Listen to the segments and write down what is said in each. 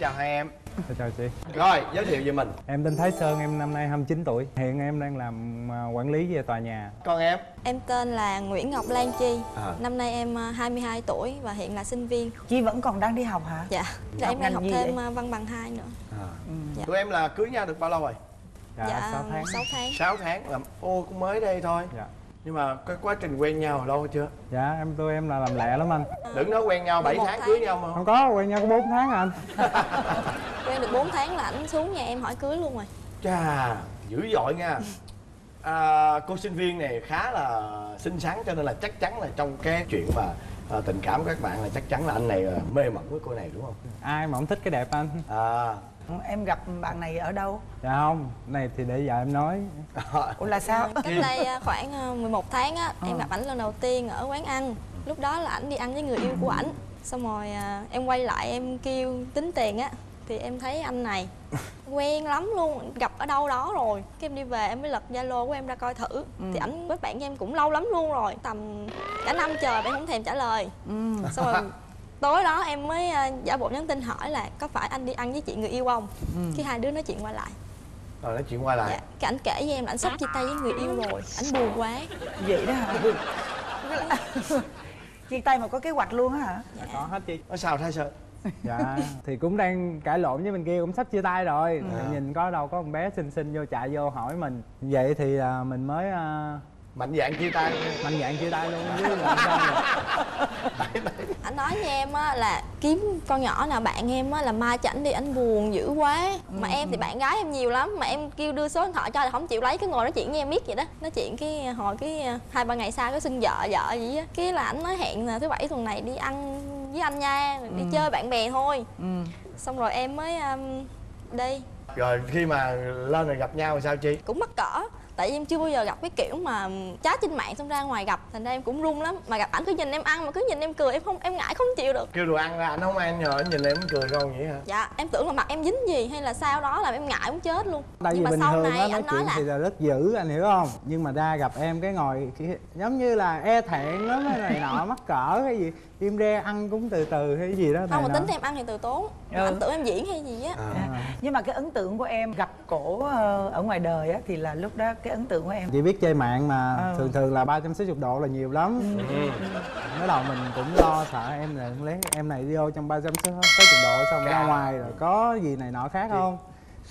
chào hai em. Chào chị. Rồi giới thiệu về mình. Em tên Thái Sơn em năm nay 29 tuổi. Hiện em đang làm à, quản lý về tòa nhà. Con em? Em tên là Nguyễn Ngọc Lan Chi. À. Năm nay em à, 22 tuổi và hiện là sinh viên. Chi vẫn còn đang đi học hả? Dạ. Dạ Học em đang học thêm vậy? à, văn bằng 2 nữa. À. Dạ. tụi em là cưới nhau được bao lâu rồi? Dạ, Dạ 6 tháng. 6 tháng. 6 tháng làm ô cũng mới đây thôi. Dạ nhưng mà cái quá trình quen nhau lâu chưa? Dạ em tụi em là làm lẹ lắm anh. Đừng nói quen nhau 7 một tháng tháng. cưới nhau mà. Không có quen nhau có 4 tháng à anh. Quen được 4 tháng là ảnh xuống nhà em hỏi cưới luôn rồi. Chà dữ dội nha. À, cô sinh viên này khá là xinh xắn cho nên là chắc chắn là trong cái chuyện mà à, tình cảm của các bạn là chắc chắn là anh này là mê mẩn với cô này đúng không? Ai mà không thích cái đẹp anh? À Em gặp bạn này ở đâu? dạ không này thì để vợ em nói. Ủa là sao? Cách đây à, khoảng à, 11 tháng á Em gặp ảnh lần đầu tiên ở quán ăn. Lúc đó là ảnh đi ăn với người yêu của ảnh. Xong rồi à, em quay lại em kêu tính tiền á Thì em thấy anh này quen lắm luôn gặp ở đâu đó rồi. Cái em đi về em mới lật zalo của em ra coi thử. Thì ảnh với bạn với em cũng lâu lắm luôn rồi tầm cả năm trời em không thèm trả lời. Ừ. xong rồi tối đó em mới à, giả bộ nhắn tin hỏi là có phải anh đi ăn với chị người yêu không? Cái hai đứa nói chuyện qua lại. Rồi nói chuyện qua lại. Dạ cái ảnh kể với em là ảnh sắp chia tay với người yêu rồi ảnh buồn quá. Vậy đó hả? Chia tay mà có kế hoạch luôn á hả? dạ. Có hết chị nói sao thái sơn dạ thì cũng đang cãi lộn với bên kia cũng sắp chia tay rồi. Thì nhìn có đâu có con bé xinh xinh vô chạy vô hỏi mình. Vậy thì à, mình mới à, mạnh dạng chia tay. Mạnh dạn chia tay luôn. Chứ làm sao ảnh nói với em á là kiếm con nhỏ nào bạn em á là mai chảnh đi ảnh buồn dữ quá. Mà em thì bạn gái em nhiều lắm mà em kêu đưa số điện thoại cho là không chịu lấy cái ngồi nói chuyện với em biết vậy đó. Nói chuyện cái hồi cái hai ba ngày sau cái xưng vợ vợ gì á. Cái là ảnh nói hẹn là thứ bảy tuần này đi ăn với anh nha đi chơi bạn bè thôi. Ừ. xong rồi em mới um, đi. Rồi khi mà lên rồi gặp nhau thì sao chi cũng mắc cỡ tại vì em chưa bao giờ gặp cái kiểu mà chat trên mạng xong ra ngoài gặp thành ra em cũng run lắm. Mà gặp ảnh cứ nhìn em ăn mà cứ nhìn em cười em không em ngại không chịu được. Kêu đồ ăn ra anh không ăn nhờ anh nhìn em cười không vậy hả? Dạ em tưởng là mặt em dính gì hay là sao đó làm em ngại muốn chết luôn. Tại vì nhưng mà bình sau thường này nói anh nói chuyện là thì là rất dữ anh hiểu không? Nhưng mà ra gặp em cái ngồi giống như là e thẹn lắm hay này nọ mắc cỡ hay gì. Im re ăn cũng từ từ hay gì đó không mà tính em ăn thì từ tốn. Ừ. anh tưởng em diễn hay gì á. À. Nhưng mà cái ấn tượng của em gặp cổ ờ, ở ngoài đời á Thì là lúc đó cái ấn tượng của em chị biết chơi mạng mà Ừ. thường thường là 360 độ là nhiều lắm Ừ. mới đầu mình cũng lo sợ em này lấy em này đi vô trong 360 độ xong ra Cả. ngoài rồi có gì này nọ khác không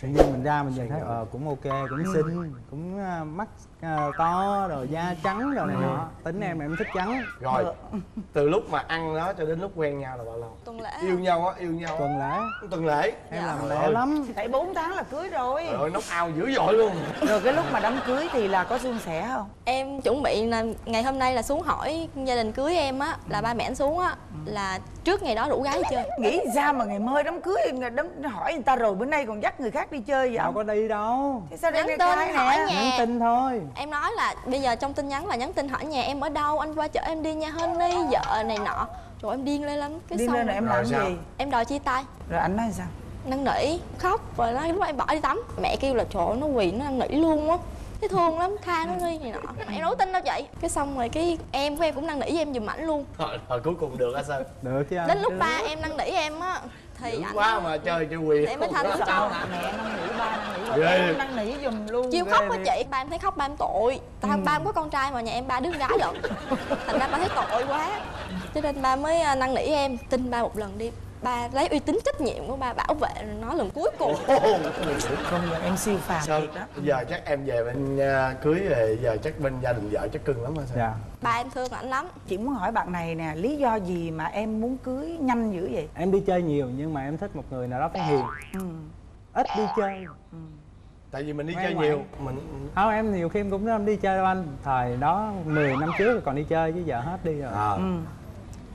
tự nhiên mình ra mình nhìn thấy ờ cũng ok cũng xinh cũng à, mắt à, to rồi da trắng rồi này nọ. Tính em em thích trắng. Rồi từ lúc mà ăn nó cho đến lúc quen nhau là bao lâu? Tuần lễ. Yêu nhau á yêu nhau á. tuần lễ. Tuần lễ. Em Dạ. làm ơi. lắm. Tại 4 tháng là cưới rồi. Trời ơi, nóc ao dữ dội luôn. Rồi cái lúc mà đám cưới thì là có suôn sẻ không? em chuẩn bị là ngày hôm nay là xuống hỏi gia đình cưới em á là ba mẹ anh xuống á là trước ngày đó rủ gái đi chơi. Nghĩ sao mà ngày mơ đám cưới đám, hỏi người ta rồi bữa nay còn dắt người khác đi chơi vậy? Đâu có đi đâu. Thế sao Nhắn cái tin cái hỏi nè? nhà. nhắn tin thôi. Em nói là bây giờ trong tin nhắn là nhắn tin hỏi nhà em ở đâu? Anh qua chở em đi nha honey vợ này nọ. Rồi em điên lên lắm. Cái Đi xong lên rồi. em làm gì? em đòi chia tay. Rồi anh nói sao? năn nỉ khóc rồi nói lúc đó em bỏ đi tắm. Mẹ kêu là trời ơi, nó quỳ nó năn nỉ luôn á thấy thương lắm tha nó đi này nọ. Mà em đâu tin đâu chị cái xong rồi cái em của em cũng năn nỉ em giùm ảnh luôn. Rồi, rồi cuối cùng được hả sơn được chứ. Anh đến lúc ba em năn nỉ em á thì dữ ảnh quá mà chơi chơi quỳ thì em mới thanh Sao? cho? Mẹ năn nỉ ba năn nỉ em năn nỉ giùm luôn. Chiêu khóc á chị ba em thấy khóc ba em tội. Ta ba em có con trai mà nhà em ba đứa con gái được thành ra ba thấy tội quá. Cho nên ba mới à, năn nỉ em tin ba một lần đi ba lấy uy tín trách nhiệm của ba bảo vệ nó lần cuối cùng. Công nhận em siêu phàm sơn thiệt đó. Giờ chắc em về bên à, cưới rồi giờ chắc bên gia đình vợ chắc cưng lắm hả sơn dạ. Ba em thương ảnh lắm. Chị muốn hỏi bạn này nè Lý do gì mà em muốn cưới nhanh dữ vậy? em đi chơi nhiều nhưng mà em thích một người nào đó phải hiền. Ừ. ít đi chơi. Tại vì mình đi Ngoan chơi nhiều mình không em nhiều khi em cũng em đi chơi đâu anh. Thời đó 10 năm trước rồi còn đi chơi chứ giờ hết đi rồi. À, Ừ.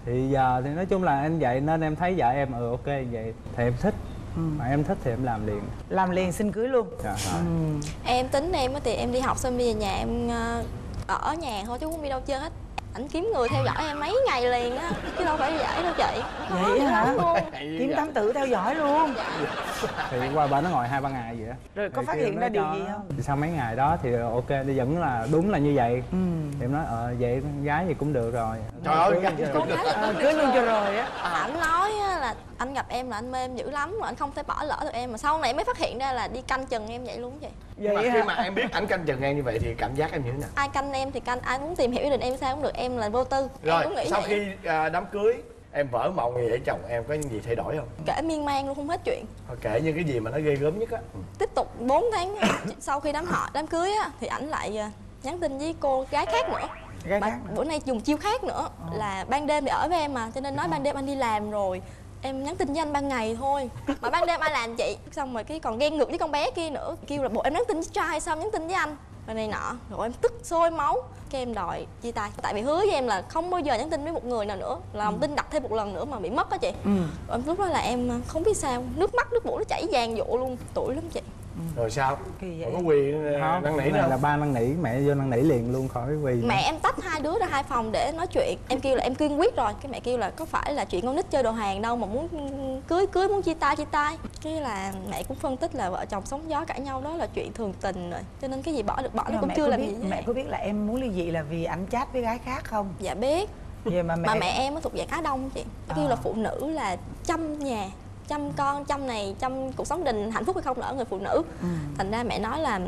thì giờ thì nói chung là em vậy nên em thấy vợ em ừ ok vậy thì em thích. Mà em thích thì em làm liền. Làm liền xin cưới luôn. Dạ ừ. em tính em á thì em đi học xong bây giờ nhà em ờ, ở nhà thôi chứ không đi đâu chơi hết ảnh kiếm người theo dõi em mấy ngày liền á chứ đâu phải dễ đâu chị. Khó Vậy hả? kiếm tám tử theo dõi luôn. Thì qua bển nó ngồi hai ba ngày vậy á. rồi có Thì phát hiện ra điều gì không? thì sau mấy ngày đó thì ok thì vẫn là đúng là như vậy. Ừ. thì em nói ờ vậy con gái thì cũng được rồi. Trời ơi, Cưới cưới luôn cho rồi. á. Ảnh nói á là anh gặp em là anh mê em dữ lắm mà anh không thể bỏ lỡ được em. Mà sau này em mới phát hiện ra là đi canh chừng em vậy luôn chị Nhưng mà vậy khi mà em biết ảnh canh chừng em như vậy thì cảm giác em như thế nào? Ai canh em thì canh ai muốn tìm hiểu gia đình em sao cũng được em là vô tư. Rồi nghĩ sau vậy. khi à, đám cưới em vỡ mộng gì để chồng em có những gì thay đổi không? Kể miên man luôn không hết chuyện. Thôi kể những cái gì mà nó ghê gớm nhất á. Ừ. tiếp tục 4 tháng sau khi đám họ đám cưới á thì ảnh lại à, nhắn tin với cô gái khác nữa. Gái khác nữa. bữa nay dùng chiêu khác nữa là ban đêm thì ở với em mà cho nên nói ban đêm anh đi làm rồi em nhắn tin với anh ban ngày thôi. Mà ban đêm ai làm chị? Xong rồi cái còn ghen ngược với con bé kia nữa. Kêu là bộ em nhắn tin với trai sao em nhắn tin với anh? Rồi này nọ. Rồi em tức sôi máu. Cái em đòi chia tay. Tại vì hứa với em là không bao giờ nhắn tin với một người nào nữa. Là lòng tin đặt thêm một lần nữa mà bị mất á chị. Ừ. rồi lúc đó là em không biết sao. Nước mắt nước mũi nó chảy vàng dụ luôn. Tuổi lắm chị rồi sao? Kỳ có không năn nỉ cái nữa là ba năn nỉ mẹ vô năn nỉ liền luôn khỏi quỳ mẹ em tách hai đứa ra hai phòng để nói chuyện. Em kêu là em kiên quyết rồi. Cái mẹ kêu là có phải là chuyện con nít chơi đồ hàng đâu mà muốn cưới cưới muốn chia tay chia tay? Cái là mẹ cũng phân tích là vợ chồng sóng gió cãi nhau đó là chuyện thường tình rồi. Cho nên cái gì bỏ được bỏ nó cũng mẹ chưa làm biết gì mẹ có biết là em muốn ly dị là vì ảnh chat với gái khác không? Dạ biết. Vậy mà mẹ, mà mẹ em á thuộc dạng á đông chị. Nó kêu À. là phụ nữ là chăm nhà chăm con chăm này chăm cuộc sống đình hạnh phúc hay không là ở người phụ nữ. Ừ. thành ra mẹ nói là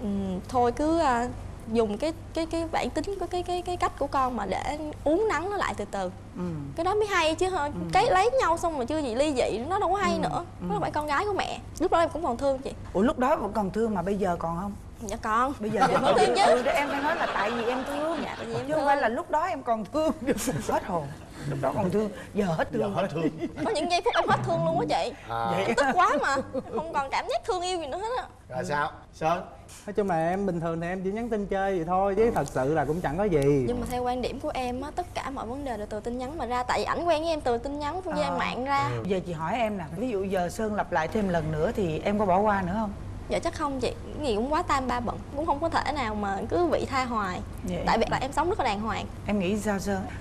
ừm, thôi cứ à, dùng cái cái cái bản tính của cái cái cái cách của con mà để uống nắng nó lại từ từ. Ừ. cái đó mới hay chứ thôi cái lấy nhau xong mà chưa gì ly dị nó đâu có hay nữa. Nó là phải con gái của mẹ. Lúc đó em cũng còn thương chị. Ủa lúc đó vẫn còn thương mà bây giờ còn không dạ con. Bây giờ em em vẫn thương chứ. ừ, em phải nói là tại vì em thương. Dạ tại vì em chứ không phải là lúc đó em còn thương. Hết hồn. Lúc đó còn thương. Giờ hết giờ thương. hết thương. Có những giây phút em hết thương luôn á chị. À, em tức quá mà. Không còn cảm giác thương yêu gì nữa hết á. Rồi sao? Sơn nói chung là em bình thường thì em chỉ nhắn tin chơi vậy thôi chứ thật sự là cũng chẳng có gì. Nhưng mà theo quan điểm của em á tất cả mọi vấn đề đều từ tin nhắn mà ra tại vì ảnh quen với em từ tin nhắn gian À. mạng ra. Giờ chị hỏi em nè ví dụ giờ sơn lặp lại thêm lần nữa thì em có bỏ qua nữa không dạ chắc không chị. Gì cũng quá tam ba bận cũng không có thể nào mà cứ vị tha hoài. Vậy tại vì là em sống rất là đàng hoàng. Em nghĩ sao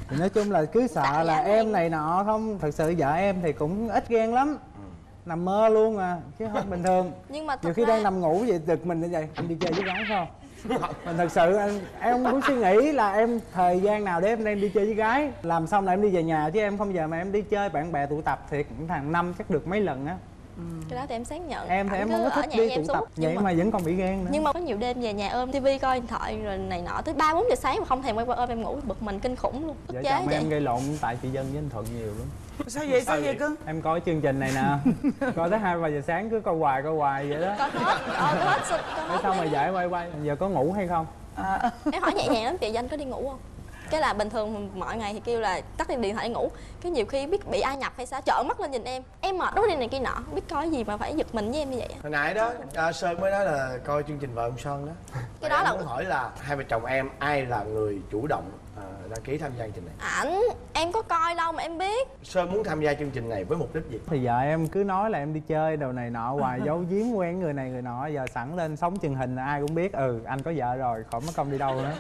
thì nói chung là cứ sợ Tại là anh em này nọ không thật sự vợ em thì cũng ít ghen lắm. Nằm mơ luôn à chứ không bình thường. Nhưng mà nhiều thật khi ra đang nằm ngủ vậy giật mình như vậy. Em đi chơi với gái không mình thật sự em, em cũng suy nghĩ là em thời gian nào để em đang đi chơi với gái. Làm xong là em đi về nhà chứ em không giờ mà em đi chơi bạn bè tụ tập thì cũng thằng năm chắc được mấy lần á cái đó thì em xác nhận. Em thì em cứ không có ở thích nhà đi tụ tập vậy nhưng mà mà vẫn còn bị ghen nữa. Nhưng mà có nhiều đêm về nhà ôm tivi coi điện thoại rồi này nọ tới ba bốn giờ sáng mà không thèm quay qua ôm em ngủ bực mình kinh khủng luôn. Vợ chồng vậy. em gây lộn tại chị dân với anh thuận nhiều lắm. Sao vậy? Sao vậy cưng em coi chương trình này nè. Coi tới hai ba giờ sáng cứ coi hoài coi hoài vậy đó. Coi hết ờ coi hết xịt coi hết xong rồi giải quay quay. Giờ có ngủ hay không? À, em hỏi nhẹ nhàng lắm chị danh có đi ngủ không cái là bình thường mọi ngày thì kêu là tắt đi điện thoại đi ngủ. Cái nhiều khi biết bị ai nhập hay sao trợn mắt lên nhìn em. Em mệt đó đi này kia nọ biết coi gì mà phải giật mình với em như vậy hồi nãy đó à, sơn mới nói là coi chương trình vợ ông son đó. Cái đó em là- muốn hỏi là hai vợ chồng em ai là người chủ động đăng ký tham gia chương trình này? Ảnh em có coi đâu mà em biết. Sơn muốn tham gia chương trình này với mục đích gì? Thì vợ em cứ nói là em đi chơi đầu này nọ hoài giấu giếm quen người này người nọ giờ sẵn lên sóng truyền hình là ai cũng biết. Ừ anh có vợ rồi khỏi mất công đi đâu nữa.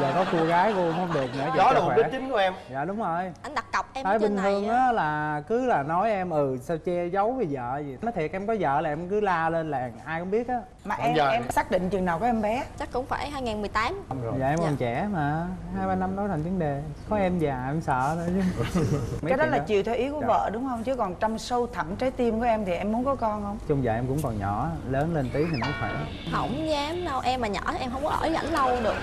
Giờ có cô gái cô cũng không được nữa đó giờ là mục đích chính của em. Dạ đúng rồi. Ảnh đặt cọc em tại trên bình thường á. là cứ là nói em ừ sao che giấu cái vợ gì. Nói thiệt em có vợ là em cứ la lên làng ai cũng biết á. Mà em giờ- em xác định chừng nào có em bé? Chắc cũng phải 2018 rồi. Dạ em còn Dạ. trẻ mà. Hai ba năm đó thành vấn đề. Có em già em sợ thôi chứ. Mấy cái đó là chiều theo ý của Dạ. vợ đúng không? Chứ còn trong sâu thẳm trái tim của em thì em muốn có con không? Chung vợ em cũng còn nhỏ lớn lên tí thì mới khỏe. Không dám đâu em mà nhỏ em không có ở với ảnh lâu được.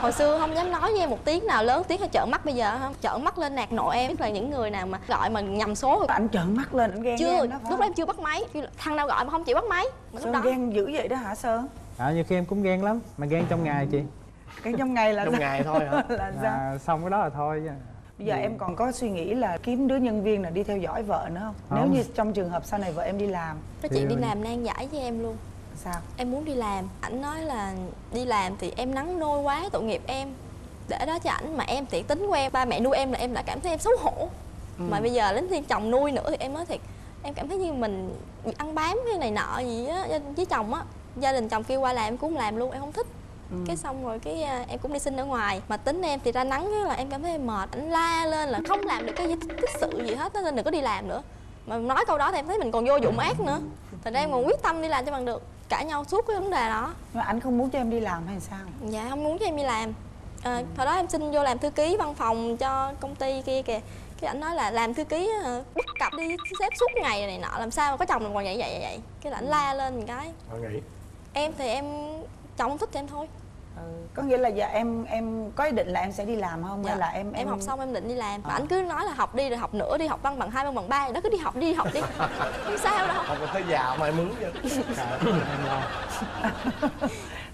Hồi xưa không dám nói với em một tiếng nào lớn tiếng hay trợn mắt bây giờ không trợn mắt lên nạt nộ em. Biết là những người nào mà gọi mà nhầm số. Rồi anh trợn mắt lên anh ghen chưa em đó lúc đó em chưa bắt máy. Thằng nào gọi mà không chịu bắt máy. Mà lúc Sơn đó. ghen dữ vậy đó hả Sơn? à, nhiều khi em cũng ghen lắm. Mà ghen trong ngày chị Cái trong ngày là trong sao? ngày thôi hả? Là sao? à, xong cái đó là thôi chứ. Bây giờ em còn có suy nghĩ là kiếm đứa nhân viên nào đi theo dõi vợ nữa không? Nếu Không. như trong trường hợp sau này vợ em đi làm. Cái chuyện đi làm nan giải với em luôn. Sao? em muốn đi làm. Ảnh nói là đi làm thì em nắng nôi quá tội nghiệp em. Để đó cho ảnh mà em tiện tính của em. Ba mẹ nuôi em là em đã cảm thấy em xấu hổ. Mà bây giờ đến khi chồng nuôi nữa thì em nói thiệt em cảm thấy như mình ăn bám cái này nọ gì á với chồng á. Gia đình chồng kêu qua làm em cũng làm luôn em không thích cái xong rồi cái à, em cũng đi sinh ở ngoài mà tính em thì ra nắng á là em cảm thấy em mệt ảnh la lên là không làm được cái gì tích sự gì hết á, nên đừng có đi làm nữa. Mà nói câu đó thì em thấy mình còn vô dụng ác nữa. Thành ra em còn quyết tâm đi làm cho bằng được cãi nhau suốt cái vấn đề đó. Mà anh không muốn cho em đi làm hay sao? Dạ không muốn cho em đi làm. À, hồi đó em xin vô làm thư ký văn phòng cho công ty kia kìa. Cái ảnh nói là làm thư ký ờ, bất cập đi xếp suốt ngày này nọ làm sao mà có chồng làm còn vậy vậy vậy vậy. Cái là ảnh la lên một cái. Nghĩ. Em thì em chồng không thích thì em thôi ừ. có nghĩa là giờ em em có ý định là em sẽ đi làm không Dạ. hay là em em học xong em định đi làm mà À. ảnh cứ nói là học đi rồi học nữa đi học văn bằng hai văn bằng ba đó cứ đi học đi đi học đi không sao đâu không có tới già mà em mướn em lo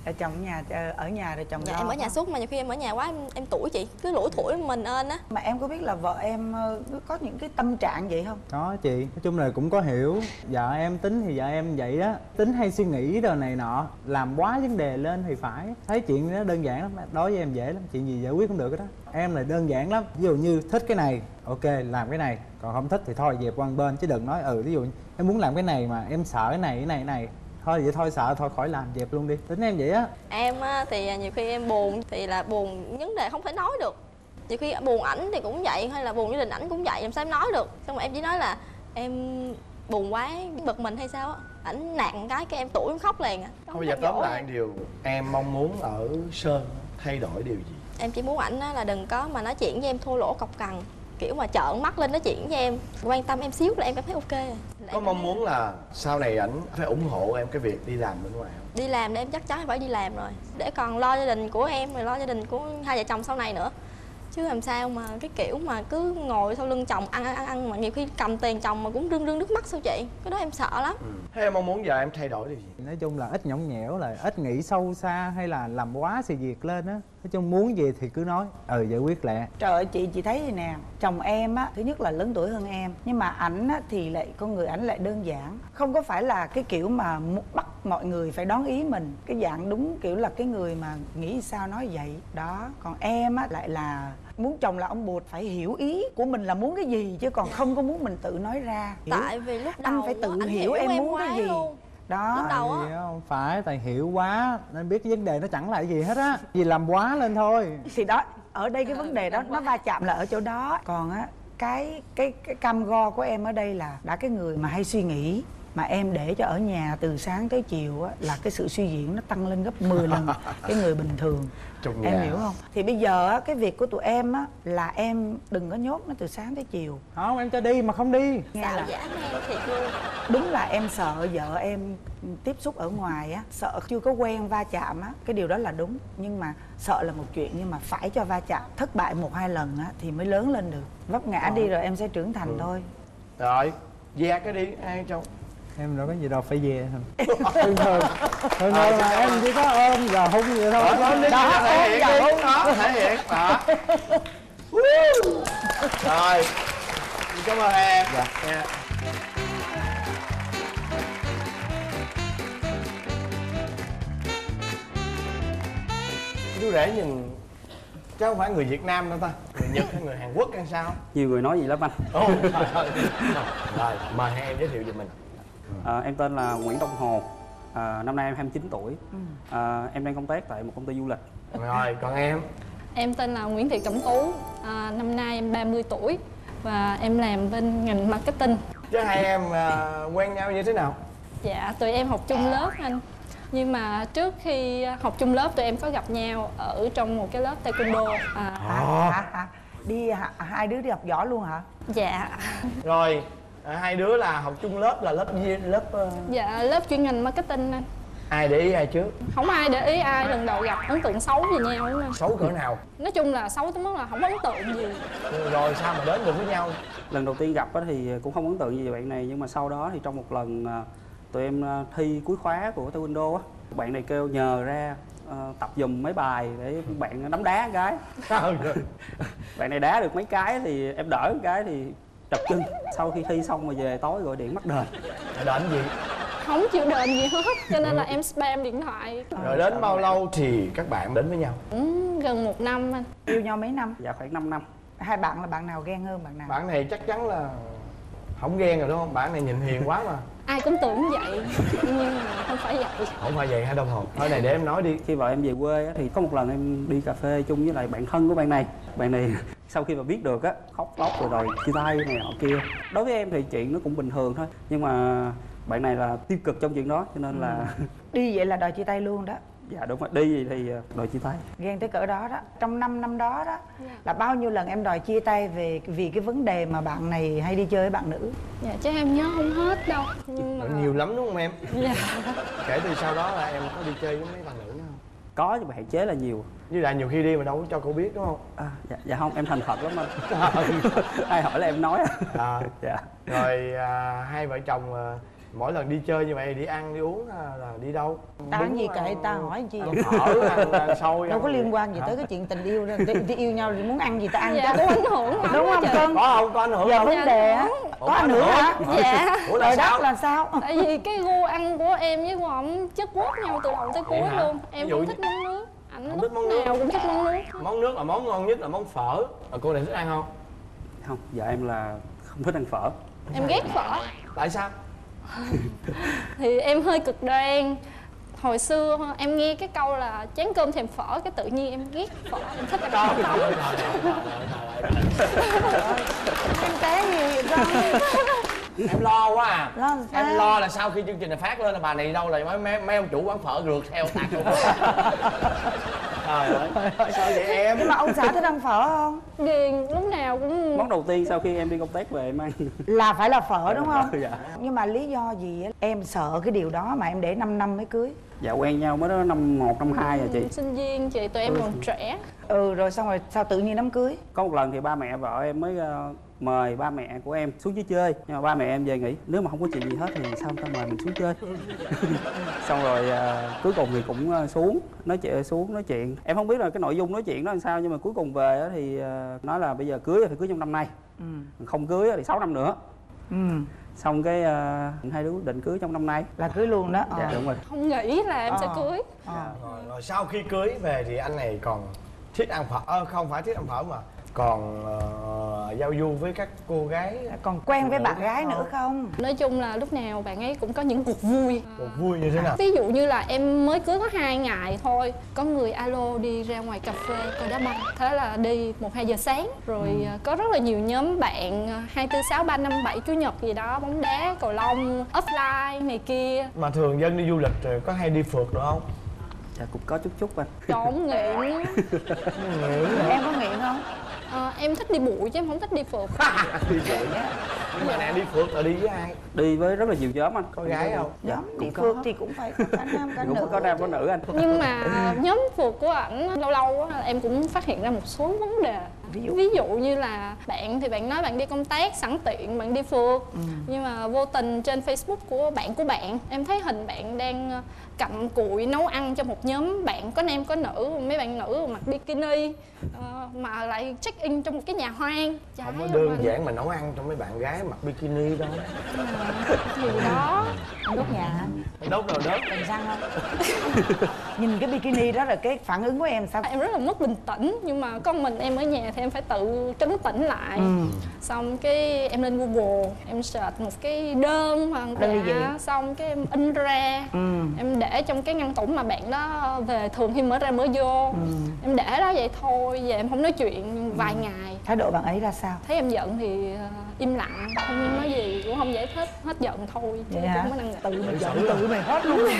là chồng ở nhà ờ, ở nhà rồi chồng dạ, em ở nhà suốt mà nhiều khi em ở nhà quá em, em tuổi chị cứ lủi thủi mình ơn á. Mà em có biết là vợ em ờ, có những cái tâm trạng vậy không? Có chị nói chung là cũng có hiểu. Vợ em tính thì vợ em vậy đó. Tính hay suy nghĩ đồ này nọ làm quá vấn đề lên thì phải. Thấy chuyện nó đơn giản lắm đối với em dễ lắm chuyện gì giải quyết không được cái đó em là đơn giản lắm ví dụ như thích cái này ok làm cái này. Còn không thích thì thôi dẹp qua bên chứ đừng nói ừ ví dụ em muốn làm cái này mà em sợ cái này cái này cái này thôi vậy thôi sợ thôi khỏi làm dẹp luôn đi. Tính em vậy á. Em á, thì nhiều khi em buồn thì là buồn vấn đề không thể nói được. Nhiều khi buồn ảnh thì cũng vậy hay là buồn gia đình ảnh cũng vậy làm sao em nói được? Xong rồi em chỉ nói là em buồn quá bực mình hay sao á. Ảnh một cái cái em tủi em khóc liền à. Thôi bây giờ tóm lại điều em mong muốn ở Sơn thay đổi điều gì? em chỉ muốn ảnh á là đừng có mà nói chuyện với em thô lỗ cọc cằn kiểu mà trợn mắt lên nói chuyện với em quan tâm em xíu là em cảm thấy ok rồi. Có mong muốn là sau này ảnh phải ủng hộ em cái việc đi làm bên ngoài không? đi làm để em chắc chắn phải đi làm rồi để còn lo gia đình của em rồi lo gia đình của hai vợ chồng sau này nữa chứ làm sao mà cái kiểu mà cứ ngồi sau lưng chồng ăn ăn ăn ăn mà nhiều khi cầm tiền chồng mà cũng rưng rưng nước mắt sao chị? Cái đó em sợ lắm. Ừ. Thế em mong muốn giờ em thay đổi điều gì? nói chung là ít nhõng nhẽo là ít nghĩ sâu xa hay là làm quá sự việc lên á. Nói chung muốn gì thì cứ nói. Ừ giải quyết lẹ. Trời ơi chị chị thấy gì nè Chồng em á Thứ nhất là lớn tuổi hơn em Nhưng mà ảnh á thì lại Con người ảnh lại đơn giản. Không có phải là cái kiểu mà Bắt mọi người phải đón ý mình. Cái dạng đúng kiểu là cái người mà Nghĩ sao nói vậy. Đó Còn em á lại là Muốn chồng là ông bụt phải hiểu ý của mình là muốn cái gì Chứ còn không có muốn mình tự nói ra Hiểu? tại vì lúc đầu Anh phải tự ảnh hiểu em muốn quá cái gì. luôn. Đó Lúc đầu á. Không phải tại hiểu quá nên biết cái vấn đề nó chẳng là gì hết á vì làm quá lên thôi thì đó ở đây cái vấn đề đó nó va chạm là ở chỗ đó còn á cái cái cái cam go của em ở đây là đã cái người mà hay suy nghĩ mà em để cho ở nhà từ sáng tới chiều á là cái sự suy diễn nó tăng lên gấp 10 lần cái người bình thường Trong em hiểu không? Thì bây giờ á cái việc của tụi em á là em đừng có nhốt nó từ sáng tới chiều. Không em cho đi mà không đi. Nghe là giả em thiệt luôn. Đúng là em sợ vợ em tiếp xúc ở ngoài á sợ chưa có quen va chạm á cái điều đó là đúng. Nhưng mà sợ là một chuyện nhưng mà phải cho va chạm. Thất bại một hai lần á thì mới lớn lên được. Vấp ngã đi rồi em sẽ trưởng thành thôi. Rồi, ve cái đi, ai trong em đâu có gì đâu phải về. Thôi. Thường thường thường thường là em chỉ có ôm và hung vậy thôi. Đó, đó, Đó, thể hiện ôm đi, đó, thể hiện, đó. Rồi, cảm ơn em. Dạ. Nha. Chú rể nhìn Chứ không phải người Việt Nam đâu ta? Người Nhật hay người Hàn Quốc hay sao? Nhiều người nói gì lắm anh? Ồ, trời ơi. Rồi, mời hai em giới thiệu về mình à, em tên là Nguyễn Đông Hồ. À, năm nay em 29 tuổi. À, em đang công tác tại một công ty du lịch. Rồi, còn em? Em tên là Nguyễn Thị Cẩm Tú, à, năm nay em 30 tuổi và em làm bên ngành marketing. Chứ hai em à, quen nhau như thế nào? Dạ, tụi em học chung lớp anh. Nhưng mà trước khi học chung lớp tụi em có gặp nhau ở trong một cái lớp taekwondo. À, hả, hả, hả? đi hai đứa đi học võ luôn hả? Dạ, Rồi, à, hai đứa là học chung lớp là lớp gì? Lớp ờ, dạ lớp chuyên ngành marketing anh. ai để ý ai trước? Không ai để ý ai lần đầu gặp ấn tượng xấu về nhau không? Xấu cỡ nào? Nói chung là xấu tới mức là không có ấn tượng gì. Rồi sao mà đến được với nhau? lần đầu tiên gặp á thì cũng không ấn tượng gì về bạn này nhưng mà sau đó thì trong một lần à, tụi em à, thi cuối khóa của taekwondo á bạn này kêu nhờ ra à, tập dùm mấy bài để bạn đấm đá một cái bạn này đá được mấy cái thì em đỡ một cái thì trật chân sau khi thi xong rồi về tối gọi điện mắc đền Đến gì? Không chịu đền gì hết, cho nên là em spam điện thoại. Rồi đến bao lâu thì các bạn đến với nhau? Cũng gần một năm anh. yêu nhau mấy năm dạ khoảng 5 năm hai bạn là bạn nào ghen hơn bạn nào Bạn này chắc chắn là không ghen rồi đúng không? Bạn này nhìn hiền quá mà ai cũng tưởng vậy nhưng mà không phải vậy. Không phải vậy hả đồng hồ thôi này để em nói đi. Khi vợ em về quê á, thì có một lần em đi cà phê chung với lại bạn thân của bạn này. Bạn này sau khi mà biết được á khóc lóc rồi đòi chia tay này nọ kia. Đối với em thì chuyện nó cũng bình thường thôi nhưng mà bạn này là tiêu cực trong chuyện đó cho nên là đi vậy là đòi chia tay luôn đó dạ đúng rồi. Đi thì ờ, đòi chia tay. Ghen tới cỡ đó đó. Trong 5 năm đó đó là bao nhiêu lần em đòi chia tay về vì cái vấn đề mà bạn này hay đi chơi với bạn nữ? Dạ chứ em nhớ không hết đâu. Nhưng mà nhiều lắm đúng không em? Dạ. Kể từ sau đó là em có đi chơi với mấy bạn nữ nữa không? Có nhưng mà hạn chế là nhiều. Với lại nhiều khi đi mà đâu có cho cô biết đúng không? À, dạ, dạ không em thành thật lắm anh. Ai hỏi là em nói. À. à, dạ. Rồi à, hai vợ chồng à, mỗi lần đi chơi như vậy đi ăn đi uống à, là đi đâu? Ta ăn gì kệ ta hỏi chi? Ăn phở ăn, ăn đâu có liên quan gì tới cái chuyện tình yêu đâu. Đi, đi yêu nhau thì muốn ăn gì ta ăn dạ chứ cũng ảnh hưởng lắm đúng không cưng có không? Có ảnh hưởng giờ không? vấn đề á. Ủa, có ảnh hưởng hả? dạ. Ủa là sao? đó là sao? Tại vì cái gu ăn của em với của ổng chất quất nhau từ đầu tới cuối luôn. Em không như- thích món nước. Ảnh Không lúc thích món nước. nào cũng thích món nước. Món nước là món ngon nhất là món phở. À, cô này thích ăn không? Không vợ em là không thích ăn phở. Em ghét phở. Tại sao thì em hơi cực đoan. Hồi xưa em nghe cái câu là chán cơm thèm phở cái tự nhiên em ghét phở em thích ăn phở em té nhiều vậy con em lo quá à. Lo em lo là sau khi chương trình này phát lên là bà này đâu là mấy mấy, mấy ông chủ quán phở rượt theo tạt trời ơi. Sao vậy em? Nhưng mà ông xã thích ăn phở không? Ghiền lúc nào cũng món đầu tiên sau khi em đi công tác về em ăn. Là phải là phở đúng không? Dạ. Nhưng mà lý do gì á? Em sợ cái điều đó mà em để 5 năm mới cưới. Dạ quen nhau mới đó năm một năm hai rồi chị. Sinh viên chị tụi em còn trẻ. Ừ rồi xong rồi sao tự nhiên đám cưới? Có một lần thì ba mẹ vợ em mới ờ, mời ba mẹ của em xuống dưới chơi. Nhưng mà ba mẹ em về nghỉ. Nếu mà không có chuyện gì hết thì sao người ta mời mình xuống chơi? Xong rồi ờ, cuối cùng thì cũng ờ, xuống nói chuyện xuống nói chuyện. Em không biết là cái nội dung nói chuyện đó làm sao nhưng mà cuối cùng về á thì ờ, nói là bây giờ cưới thì phải cưới trong năm nay. Ừ. Không cưới thì 6 năm nữa. Ừ. Xong cái ờ, hai đứa định cưới trong năm nay. Là cưới luôn đó. Ờ. dạ đúng rồi. Không nghĩ là em sẽ Ờ. cưới. Ờ. rồi, rồi sau khi cưới về thì anh này còn thích ăn phở. Ờ, không phải thích ăn phở mà còn ờ, giao du với các cô gái còn quen với bạn gái không? nữa không? Nói chung là lúc nào bạn ấy cũng có những cuộc vui. Cuộc vui như thế nào? Ví dụ như là em mới cưới có hai ngày thôi có người alo đi ra ngoài cà phê coi đá banh. Thế là đi một hai giờ sáng rồi Ừ. à, có rất là nhiều nhóm bạn à, hai tư sáu ba năm bảy chủ nhật gì đó bóng đá cầu lông offline này kia. Mà thường dân đi du lịch rồi có hay đi phượt được không? Dạ cũng có chút chút anh. Trộn nghiện. Em có nghiện không Ờ, em thích đi bụi chứ em không thích đi phượt. Đi phượt nhưng mà nè đi phượt là đi với ai? Đi với rất là nhiều nhóm anh. Có gái không? Nhóm đi phượt thì cũng phải có cả nam cả cũng nữ có nam có nữ anh. Nhưng mà nhóm phượt của ảnh lâu lâu á, em cũng phát hiện ra một số vấn đề ví dụ. Ví dụ như là bạn thì bạn nói bạn đi công tác sẵn tiện bạn đi phượt. Nhưng mà vô tình trên facebook của bạn của bạn em thấy hình bạn đang ờ, cặm cụi nấu ăn cho một nhóm bạn có nam có nữ mấy bạn nữ mặc bikini ờ, mà lại check in trong một cái nhà hoang. Trái không có đơn anh? giản mà nấu ăn cho mấy bạn gái mặc bikini đâu thì đó. Đốt nhà. Đốt rồi đốt. Cần xăng không nhìn cái bikini đó rồi cái phản ứng của em sao? Em rất là mất bình tĩnh nhưng mà con mình em ở nhà thì em phải tự trấn tĩnh lại. Ừ. xong cái em lên google em search một cái đơn hoàng dạ xong cái em in ra. Ừ. Em để trong cái ngăn tủ mà bạn đó về thường khi mở ra mở vô. Ừ. em để đó vậy thôi và em không nói chuyện vài ngày. Thái độ bạn ấy ra sao? Thấy em giận thì ờ, im lặng không nói gì cũng không giải thích hết giận thôi chứ hả cũng có năng tự lực. Mình giận tự mình hết luôn.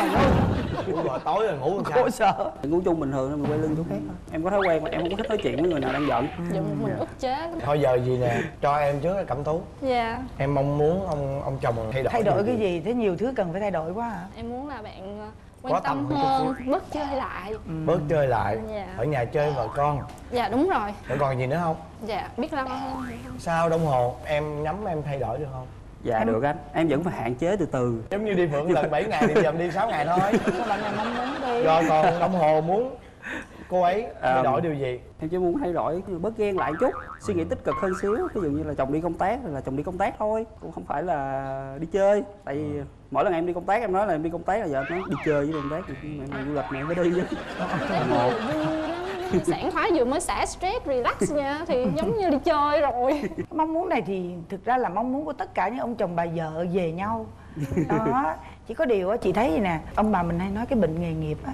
Mà ngủ rồi tối rồi ngủ khổ sao sợ. Ngủ chung bình thường mình quay lưng chỗ khác thôi. em có thói quen mà em không có thích nói chuyện với người nào đang giận. Giận mình ức chế. Lắm thôi giờ gì nè cho em trước là cẩm tú dạ. Em mong muốn ông ông chồng thay đổi thay đổi cái gì? thế nhiều thứ cần phải thay đổi quá hả? Em muốn là bạn ờ, quan tâm tâm hơn bớt chơi lại. Bớt chơi lại. Dạ. ở nhà chơi vợ con. Dạ đúng rồi. Rồi còn gì nữa không? Dạ biết lo hơn. Sao đồng hồ? Em nhắm em thay đổi được không dạ được anh. Em vẫn phải hạn chế từ từ. Giống như đi phượt lần 7 ngày thì giờ em đi 6 ngày thôi. Bạn này muốn đi. Rồi còn đồng hồ muốn cô ấy thay Ờ. đổi điều gì? em chỉ muốn thay đổi bớt ghen lại chút. Suy nghĩ tích cực hơn xíu ví dụ như là chồng đi công tác là chồng đi công tác thôi cũng không phải là đi chơi. Tại vì mỗi lần em đi công tác em nói là em đi công tác là giờ em nói đi chơi với công tác thì em đi du lịch em phải đi chứ. Một sảng khoái vừa mới xả stress relax nha thì giống như đi chơi rồi. Mong muốn này thì thực ra là mong muốn của tất cả những ông chồng bà vợ về nhau. Đó chỉ có điều á chị thấy gì nè ông bà mình hay nói cái bệnh nghề nghiệp á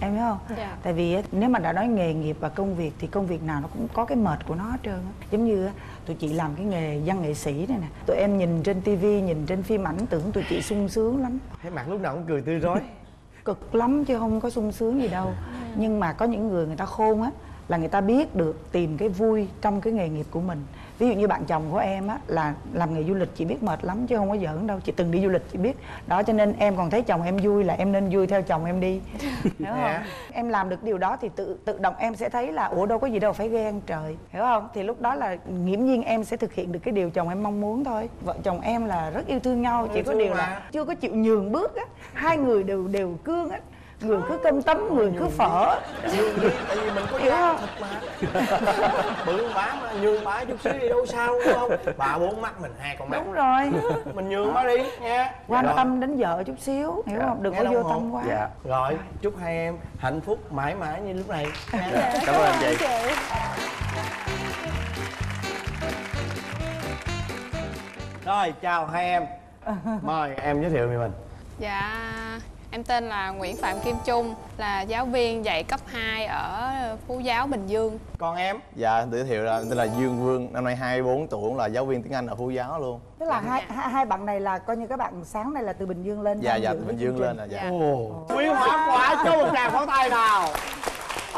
em biết không? Dạ. tại vì á, nếu mà đã nói nghề nghiệp và công việc thì công việc nào nó cũng có cái mệt của nó hết trơn á. Giống như á, tụi chị làm cái nghề văn nghệ sĩ này nè tụi em nhìn trên tivi nhìn trên phim ảnh tưởng tụi chị sung sướng lắm. Thấy mặt lúc nào cũng cười tươi rói cực lắm chứ không có sung sướng gì đâu. Nhưng mà có những người người ta khôn á là người ta biết được tìm cái vui trong cái nghề nghiệp của mình ví dụ như bạn chồng của em á là làm nghề du lịch chị biết mệt lắm chứ không có giỡn đâu. Chị từng đi du lịch chị biết. Đó cho nên em còn thấy chồng em vui là em nên vui theo chồng em đi. Hiểu không? Dạ. em làm được điều đó thì tự tự động em sẽ thấy là ủa đâu có gì đâu phải ghen trời. Hiểu không? Thì lúc đó là nghiễm nhiên em sẽ thực hiện được cái điều chồng em mong muốn thôi. Vợ chồng em là rất yêu thương nhau chỉ có điều mà. là chưa có chịu nhường bước á. Hai người đều đều cương á người cứ cơm tấm người cứ phở. Nhường đi tại vì mình có Hiểu không? thịt mà bự bá mà nhường bá chút xíu đi đâu sao đúng không? Bà bốn mắt mình hai con mắt. Đúng rồi. Mình nhường bá đi nha. Quan Rồi. tâm đến vợ chút xíu hiểu không? Đừng Nghe có đồng vô hồ. tâm quá. Dạ. Rồi chúc hai em hạnh phúc mãi mãi như lúc này. Nha. cảm ơn anh chị. Rồi chào hai em. Mời em giới thiệu về mình. Dạ, em tên là Nguyễn Phạm Kim Trung, là giáo viên dạy cấp 2 ở Phú Giáo Bình Dương. còn em Dạ, tự giới thiệu là tên là Dương Vương, năm nay 24 tuổi, cũng là giáo viên tiếng Anh ở Phú Giáo luôn. tức là hai, hai hai bạn này là coi như các bạn sáng nay là từ bình dương lên Dạ, dạ, từ Bình Dương lên là dạ. Dạ. ồ quý hóa quả cho một tràng pháo tay nào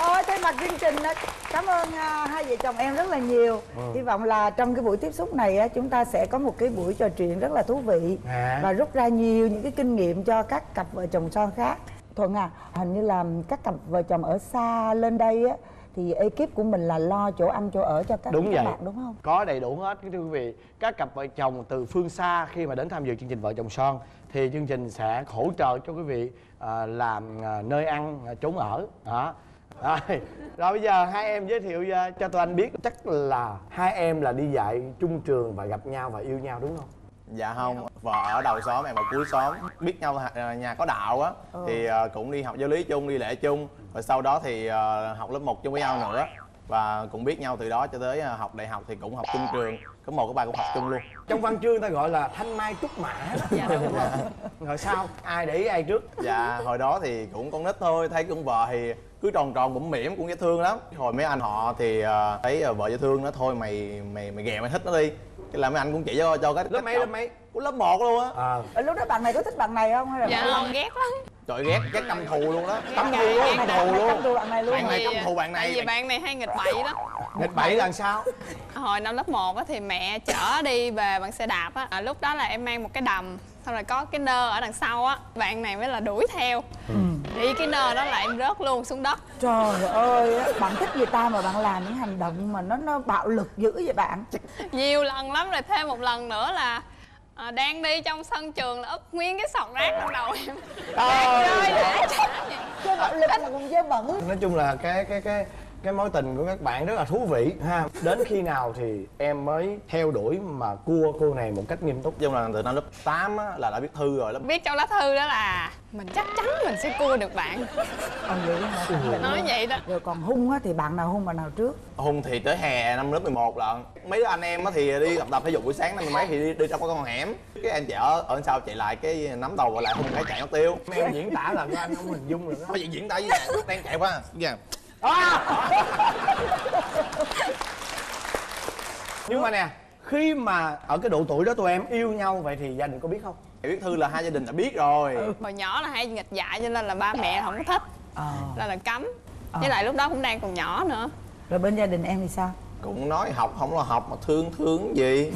Ôi, thay mặt chương trình đó, cảm ơn à, hai vợ chồng em rất là nhiều. Hy vọng là trong cái buổi tiếp xúc này á, chúng ta sẽ có một cái buổi trò chuyện rất là thú vị À. và rút ra nhiều những cái kinh nghiệm cho các cặp vợ chồng son khác. Thuận à, hình như là các cặp vợ chồng ở xa lên đây á thì ekip của mình là lo chỗ ăn chỗ ở cho các, đúng các vậy bạn đúng không? có đầy đủ hết thưa quý vị các cặp vợ chồng từ phương xa khi mà đến tham dự chương trình vợ chồng son thì chương trình sẽ hỗ trợ cho quý vị à, làm à, nơi ăn à, ở đó rồi, rồi bây giờ hai em giới thiệu à, cho tụi anh biết chắc là hai em là đi dạy chung trường và gặp nhau và yêu nhau đúng không? Dạ không, vợ ở đầu xóm, em ở cuối xóm. Biết nhau là nhà có đạo á Thì ờ, cũng đi học giáo lý chung, đi lễ chung. Rồi sau đó thì ờ, học lớp 1 chung với nhau nữa Và cũng biết nhau từ đó cho tới ờ, học đại học thì cũng học chung trường Có một cái bài cũng học chung luôn. Trong văn chương ta gọi là thanh mai trúc mã dạ đúng rồi. Rồi sao? Ai để ý ai trước? Dạ, hồi đó thì cũng con nít thôi, thấy con vợ thì cứ tròn tròn cũng mỉm cũng dễ thương lắm. Hồi mấy anh họ thì ờ, thấy ờ, vợ dễ thương nó thôi mày mày mày ghè mày thích nó đi. Cái là mấy anh cũng chỉ cho cho cái lớp mấy lớp mấy? Cũng lớp 1 luôn á. À, lúc đó bạn này có thích bạn này không hay là Dạ không, ghét lắm. Trời ghét, ghét căm thù luôn đó căm thù luôn bạn thù luôn căm thù bạn này luôn Bạn hả? này căm thù bạn này Tại vì bạn này hay nghịch bậy đó. nghịch bậy là sao Hồi năm lớp 1 á, thì mẹ chở đi về bằng xe đạp á. À, lúc đó là em mang một cái đầm, xong rồi có cái nơ ở đằng sau á. Bạn này mới là đuổi theo. Đi cái nơ đó là em rớt luôn xuống đất. Trời ơi, bạn thích người ta mà bạn làm những hành động mà nó nó bạo lực dữ vậy bạn. Nhiều lần lắm rồi thêm một lần nữa là à, đang đi trong sân trường là úp nguyên cái sọt rác lên đầu em. Vậy. Chơi bạo lực là còn dơ bẩn. nói chung là cái cái cái cái mối tình của các bạn rất là thú vị ha. Đến khi nào thì em mới theo đuổi mà cua cô này một cách nghiêm túc? Chung là từ năm lớp 8 á, là đã biết thư rồi lớp Viết trong lá thư đó là mình chắc chắn mình sẽ cua được bạn. Ờ vậy hả? Khẳng định Nói vậy đó. Rồi còn hung á thì bạn nào hung bạn nào trước? hung thì tới hè năm lớp 11 lận. Mấy đứa anh em á thì đi tập tập thể dục buổi sáng năm mấy thì đi, đi trong cái con hẻm. Cái anh chạy ở sau chạy lại cái nắm đầu gọi lại hung cái chạy mất tiêu. Em diễn tả là anh không hình dung được đó. Diễn tả với nè đang chạy qua dạ nhưng mà nè khi mà ở cái độ tuổi đó tụi em yêu nhau vậy thì gia đình có biết không viết thư là hai gia đình đã biết rồi Hồi nhỏ là hay nghịch dại cho nên là ba mẹ không có thích. Ờ. Nên là cấm. Với lại lúc đó cũng đang còn nhỏ nữa. Rồi bên gia đình em thì sao? Cũng nói học không là học mà thương thương gì.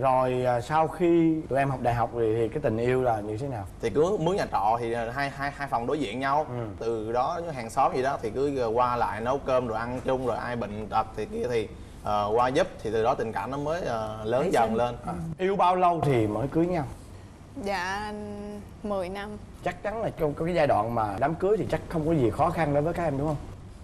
Rồi à, sau khi tụi em học đại học thì, thì cái tình yêu là như thế nào? Thì cứ mướn nhà trọ thì hai hai hai phòng đối diện nhau. Ừ. từ đó như hàng xóm gì đó thì cứ qua lại nấu cơm rồi ăn chung rồi ai bệnh tật thì kia thì ờ, qua giúp. Thì từ đó tình cảm nó mới ờ, lớn dần lên. À, yêu bao lâu thì mới cưới nhau? Dạ 10 năm. chắc chắn là trong cái giai đoạn mà đám cưới thì chắc không có gì khó khăn đối với các em đúng không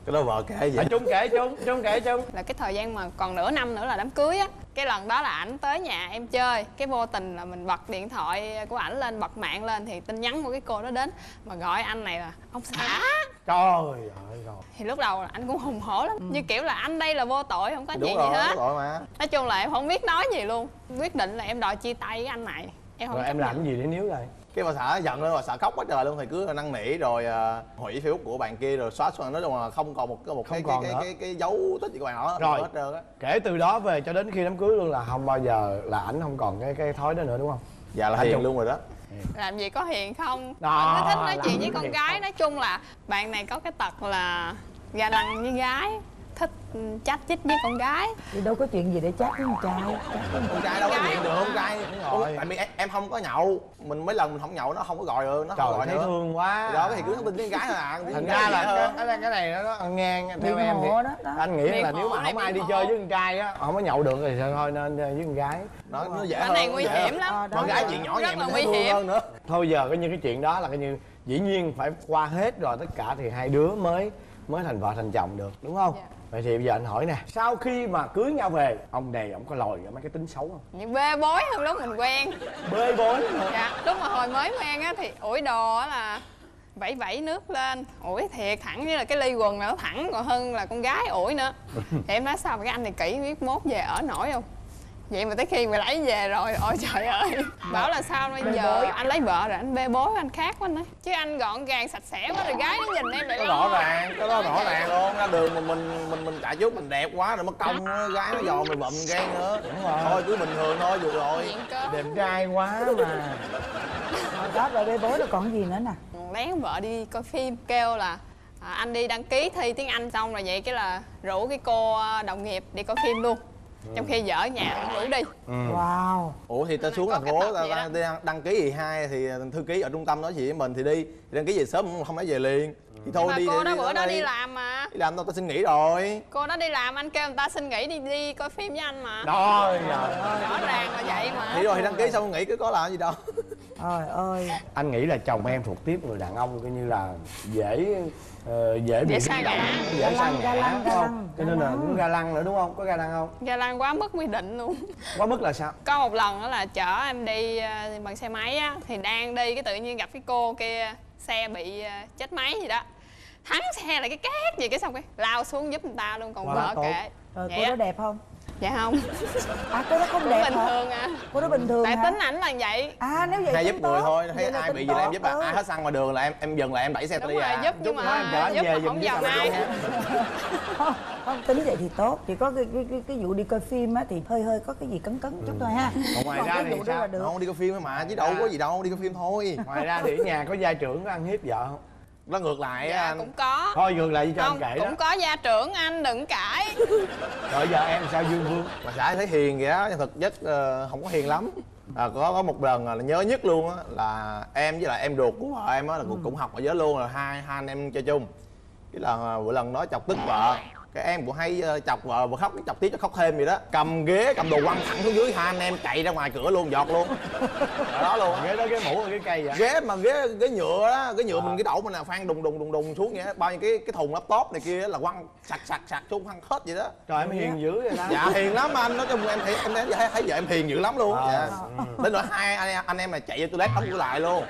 cái đó vợ kể à, vậy chung kể chung chung kể chung. Là cái thời gian mà còn nửa năm nữa là đám cưới á. Cái lần đó là ảnh tới nhà em chơi. Cái vô tình là mình bật điện thoại của ảnh lên, bật mạng lên Thì tin nhắn của cái cô đó đến Mà gọi anh này là ông xã? Trời ơi rồi. Thì lúc đầu là anh cũng hùng hổ lắm. Như kiểu là anh đây là vô tội, không có chuyện gì hết. đúng rồi mà. Nói chung là em không biết nói gì luôn. Quyết định là em đòi chia tay với anh này. Em không rồi em làm cái gì để níu lại cái bà xã giận lên bà xã khóc quá trời luôn thì cứ năn nỉ rồi à, hủy facebook của bạn kia rồi xóa xuống nói chung là không còn một cái một Không cái, còn cái, nữa. cái, cái cái dấu tích gì của bạn đó Rồi. hết trơn á kể từ đó về cho đến khi đám cưới luôn là không bao giờ là ảnh không còn cái cái thói đó nữa đúng không dạ là Anh hiền luôn rồi đó làm gì có hiền không Đó, anh thích nói chuyện với con gái không. nói chung là bạn này có cái tật là ga lăng với gái chát chít với con gái. Thì đâu có chuyện gì để chat với con trai. Con trai đâu có chuyện được con trai. Đúng rồi. tại vì em, em không có nhậu. Mình mấy lần mình không nhậu nó không có gọi được nó không trời gọi thấy nữa. thương quá. Thì đó thì cứ tin với con gái thôi à thành ra là cái, cái, cái này nó, nó ngang theo em thì hộ đó, đó. anh nghĩ là nếu mà không này, ai đi chơi với con trai á không có nhậu được thì thôi nên chơi với con gái. Nó nó dễ Cái hơn này nó nguy hiểm lắm. Ờ, con gái chuyện nhỏ là mình nguy hiểm. hơn nữa. Thôi giờ coi như cái chuyện đó là coi như dĩ nhiên phải qua hết rồi tất cả thì hai đứa mới mới thành vợ thành chồng được đúng không? Dạ. Vậy thì bây giờ anh hỏi nè sau khi mà cưới nhau về ông này ông có lòi mấy cái tính xấu không? Những bê bối hơn lúc mình quen. Bê bối hả? dạ lúc mà hồi mới quen á thì ủi đồ á là vẩy vẩy nước lên. Ủi thiệt thẳng như là cái ly quần là nó thẳng còn hơn là con gái ủi nữa. Thì em nói sao mà cái anh này kỹ biết mốt về ở nổi không vậy mà tới khi mà lấy về rồi ôi trời ơi. Bảo là sao bây giờ? anh lấy vợ rồi anh bê bối anh khác quá anh nói chứ anh gọn gàng sạch sẽ quá rồi gái nó nhìn em lại rõ ràng cái đó rõ ràng luôn. Ra đường mà mình mình mình chạy trước mình đẹp quá rồi mất công á, gái nó dòm mình bậm gan nữa. Thôi cứ bình thường thôi được rồi. Đẹp trai quá mà. Rồi đó rồi bê bối rồi còn gì nữa nè? Lén vợ đi coi phim kêu là à, anh đi đăng ký thi tiếng Anh xong rồi vậy cái là rủ cái cô à, đồng nghiệp đi coi phim luôn trong khi vợ ở nhà không rủ đi wow. Ủa thì ta xuống thành phố ta, ta đi đăng, đăng ký gì hai thì thư ký ở trung tâm nói chuyện với mình thì đi. Thì đăng ký về sớm cũng không phải về liền. Thì thôi mà đi cô đi, đó đi, bữa đó đi. đi làm mà. Đi làm đâu ta xin nghỉ rồi. Cô đó đi làm anh kêu người ta xin nghỉ đi đi coi phim với anh mà. Rồi rõ ràng là vậy mà. Thì rồi thì đăng ký xong nghỉ cứ có làm gì đâu. Trời ơi. Anh nghĩ là chồng em thuộc tiếp người đàn ông coi như là dễ ờ, dễ bị Dễ sa ngã. dễ sa lăng, ngã lăng, ga không? lăng, cho nên là lăng. cũng ga lăng nữa đúng không? Có ga lăng không? Ga Lan quá mức quy định luôn. Quá mức là sao? Có một lần đó là chở em đi à, bằng xe máy á thì đang đi cái tự nhiên gặp cái cô kia xe bị à, chết máy gì đó. Thắng xe lại cái két gì cái xong cái lao xuống giúp người ta luôn còn vợ kệ. Rồi Vậy cô á. đó đẹp không? Dạ không. À cô đó không đẹp bình hả? thường à. Cô đó bình thường tại hả? tính ảnh là vậy. À nếu vậy hay giúp người thôi thấy là ai bị gì là em giúp à. ừ. ai hết xăng ngoài đường là em em dừng là em đẩy xe tôi đi à. giúp nhưng Chút nữa em chở mà giúp về mà không tao ai. Không, tính vậy thì tốt. Chỉ có cái cái cái, cái vụ đi coi phim á thì hơi hơi có cái gì cấn cấn chút thôi ha. Còn ngoài Còn ra thì đó sao? là được. Không đi coi phim mà chứ đâu có gì đâu đi coi phim thôi. Ngoài ra thì ở nhà có gia trưởng có ăn hiếp vợ không? Nó ngược lại á dạ anh. cũng có. Thôi ngược lại cho không anh kể đó. cũng có gia trưởng anh đừng cãi. Rồi giờ em sao dương vương? Mà xã thấy hiền vậy á nhưng thực chất ờ, không có hiền lắm. À, có có một lần là nhớ nhất luôn á là em với lại em ruột của vợ em á là cũng, cũng học ở giới luôn là hai hai anh em chơi chung. Cái là bữa lần đó chọc tức vợ cái em cũng hay ờ, chọc vợ vợ khóc cái chọc tiếp cho khóc thêm vậy đó. Cầm ghế cầm đồ quăng thẳng xuống dưới hai anh em chạy ra ngoài cửa luôn giọt luôn. Ở đó luôn. Ghế đó cái mũ cái cây vậy? Ghế mà ghế ghế nhựa đó ghế nhựa mình cái đậu mình là phan đùng đùng đùng đùng xuống vậy bao nhiêu cái cái thùng laptop này kia là quăng sặc sặc sặc xuống quăng hết vậy đó. Trời em hiền dữ vậy đó. Dạ hiền lắm anh. Nói chung em thấy em thấy, thấy, vợ em hiền dữ lắm luôn. Ờ. dạ. đến nỗi hai anh em anh em là chạy vô toilet đóng cửa lại luôn.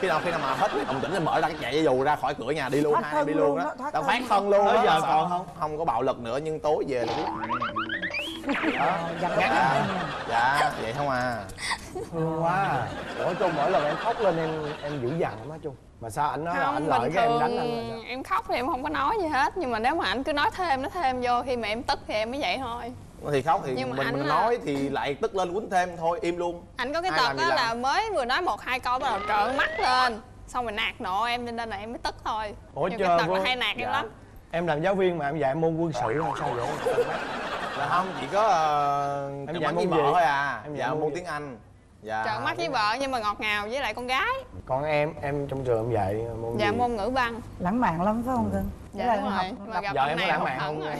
Khi nào khi nào mà hết cái đồng tĩnh thì mở ra cái chạy dù ra khỏi cửa nhà đi luôn. Hai em đi luôn đó, thân. phát thân luôn á. giờ còn không? không có bạo lực nữa nhưng tối về là Ờ, dặn dạ, dạ. dạ. Vậy không à. Thương quá. À. ủa chung mỗi lần em khóc lên em em dữ dằn lắm á chung mà sao anh nói là anh không lợi cái em đánh anh là em khóc thì em không có nói gì hết nhưng mà nếu mà anh cứ nói thêm nói thêm vô khi mà em tức thì em mới vậy thôi. Thì khóc thì Nhưng mà mình anh mình là- nói thì lại tức lên quýnh thêm thôi im luôn. Anh có cái tật đó là mới vừa nói một hai câu bắt đầu trợn mắt lên xong rồi nạt nộ em cho nên là em mới tức thôi. Ủa nhưng chờ cái tật là hay nạt em Dạ. lắm em làm giáo viên mà em dạy môn quân sự hay sao vậy? Là không chỉ có uh, Em dạy dạy môn vợ thôi à. Em dạy dạ môn môn gì? tiếng anh. Dạ. Trợn mắt với vợ nhưng mà ngọt ngào với lại con gái. Còn em em trong trường em dạy môn dạ gì? môn ngữ văn. Lãng mạn lắm phải không cưng dạ đúng rồi. Mà gặp vợ em có lãng mạn không rồi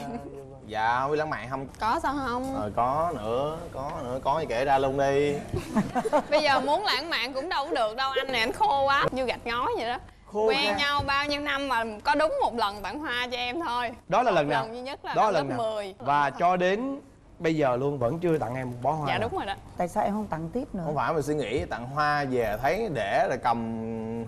dạ với lãng mạn không. Có sao không? Ờ, có nữa có nữa có gì kể ra luôn đi. Bây giờ muốn lãng mạn cũng đâu có được đâu anh này anh khô quá như gạch ngói vậy đó Khô quen ra. nhau bao nhiêu năm mà có đúng một lần tặng hoa cho em thôi. Đó là lần nào? lần duy nhất là đó là lần lớp nào? 10 và cho đến bây giờ luôn vẫn chưa tặng em một bó hoa dạ nào. đúng rồi đó. Tại sao em không tặng tiếp nữa? Không phải mình suy nghĩ tặng hoa về thấy để rồi cầm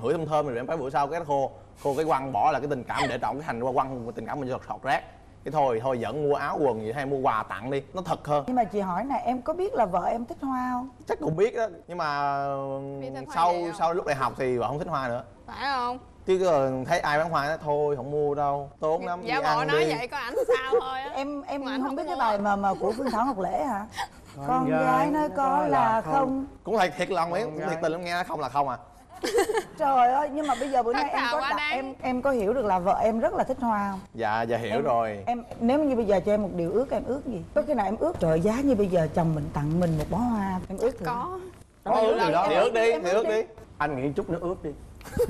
hửi thơm thơm rồi em phải bữa sau cái nó khô. Khô cái quăng bỏ là cái tình cảm để trọng cái thành qua quăng tình cảm mình cho sọt rác cái thôi thôi vẫn mua áo quần gì hay mua quà tặng đi nó thật hơn. Nhưng mà chị hỏi này em có biết là vợ em thích hoa không? Chắc cũng biết đó nhưng mà sau không? sau lúc đại học thì vợ không thích hoa nữa. Phải không? Chứ cứ thấy ai bán hoa nói thôi không mua đâu tốn lắm giả đi bộ ăn nói đi. vậy có ảnh sao thôi á. Em em Mà không không biết cái bài mà mà của phương thảo ngọc lễ hả? Con con gái gái nói có là không. cũng thiệt thiệt lòng ấy thiệt tình lắm nghe không là không à trời ơi nhưng mà bây giờ bữa nay em có đáng. em em có hiểu được là vợ em rất là thích hoa không? Dạ dạ hiểu em, rồi. em nếu như bây giờ cho em một điều ước em ước gì? Có khi nào em ước trời giá như bây giờ chồng mình tặng mình một bó hoa em ước thử. có. Có ước gì đó. thì ước đi thì ước đi. anh nghĩ chút nữa ước đi.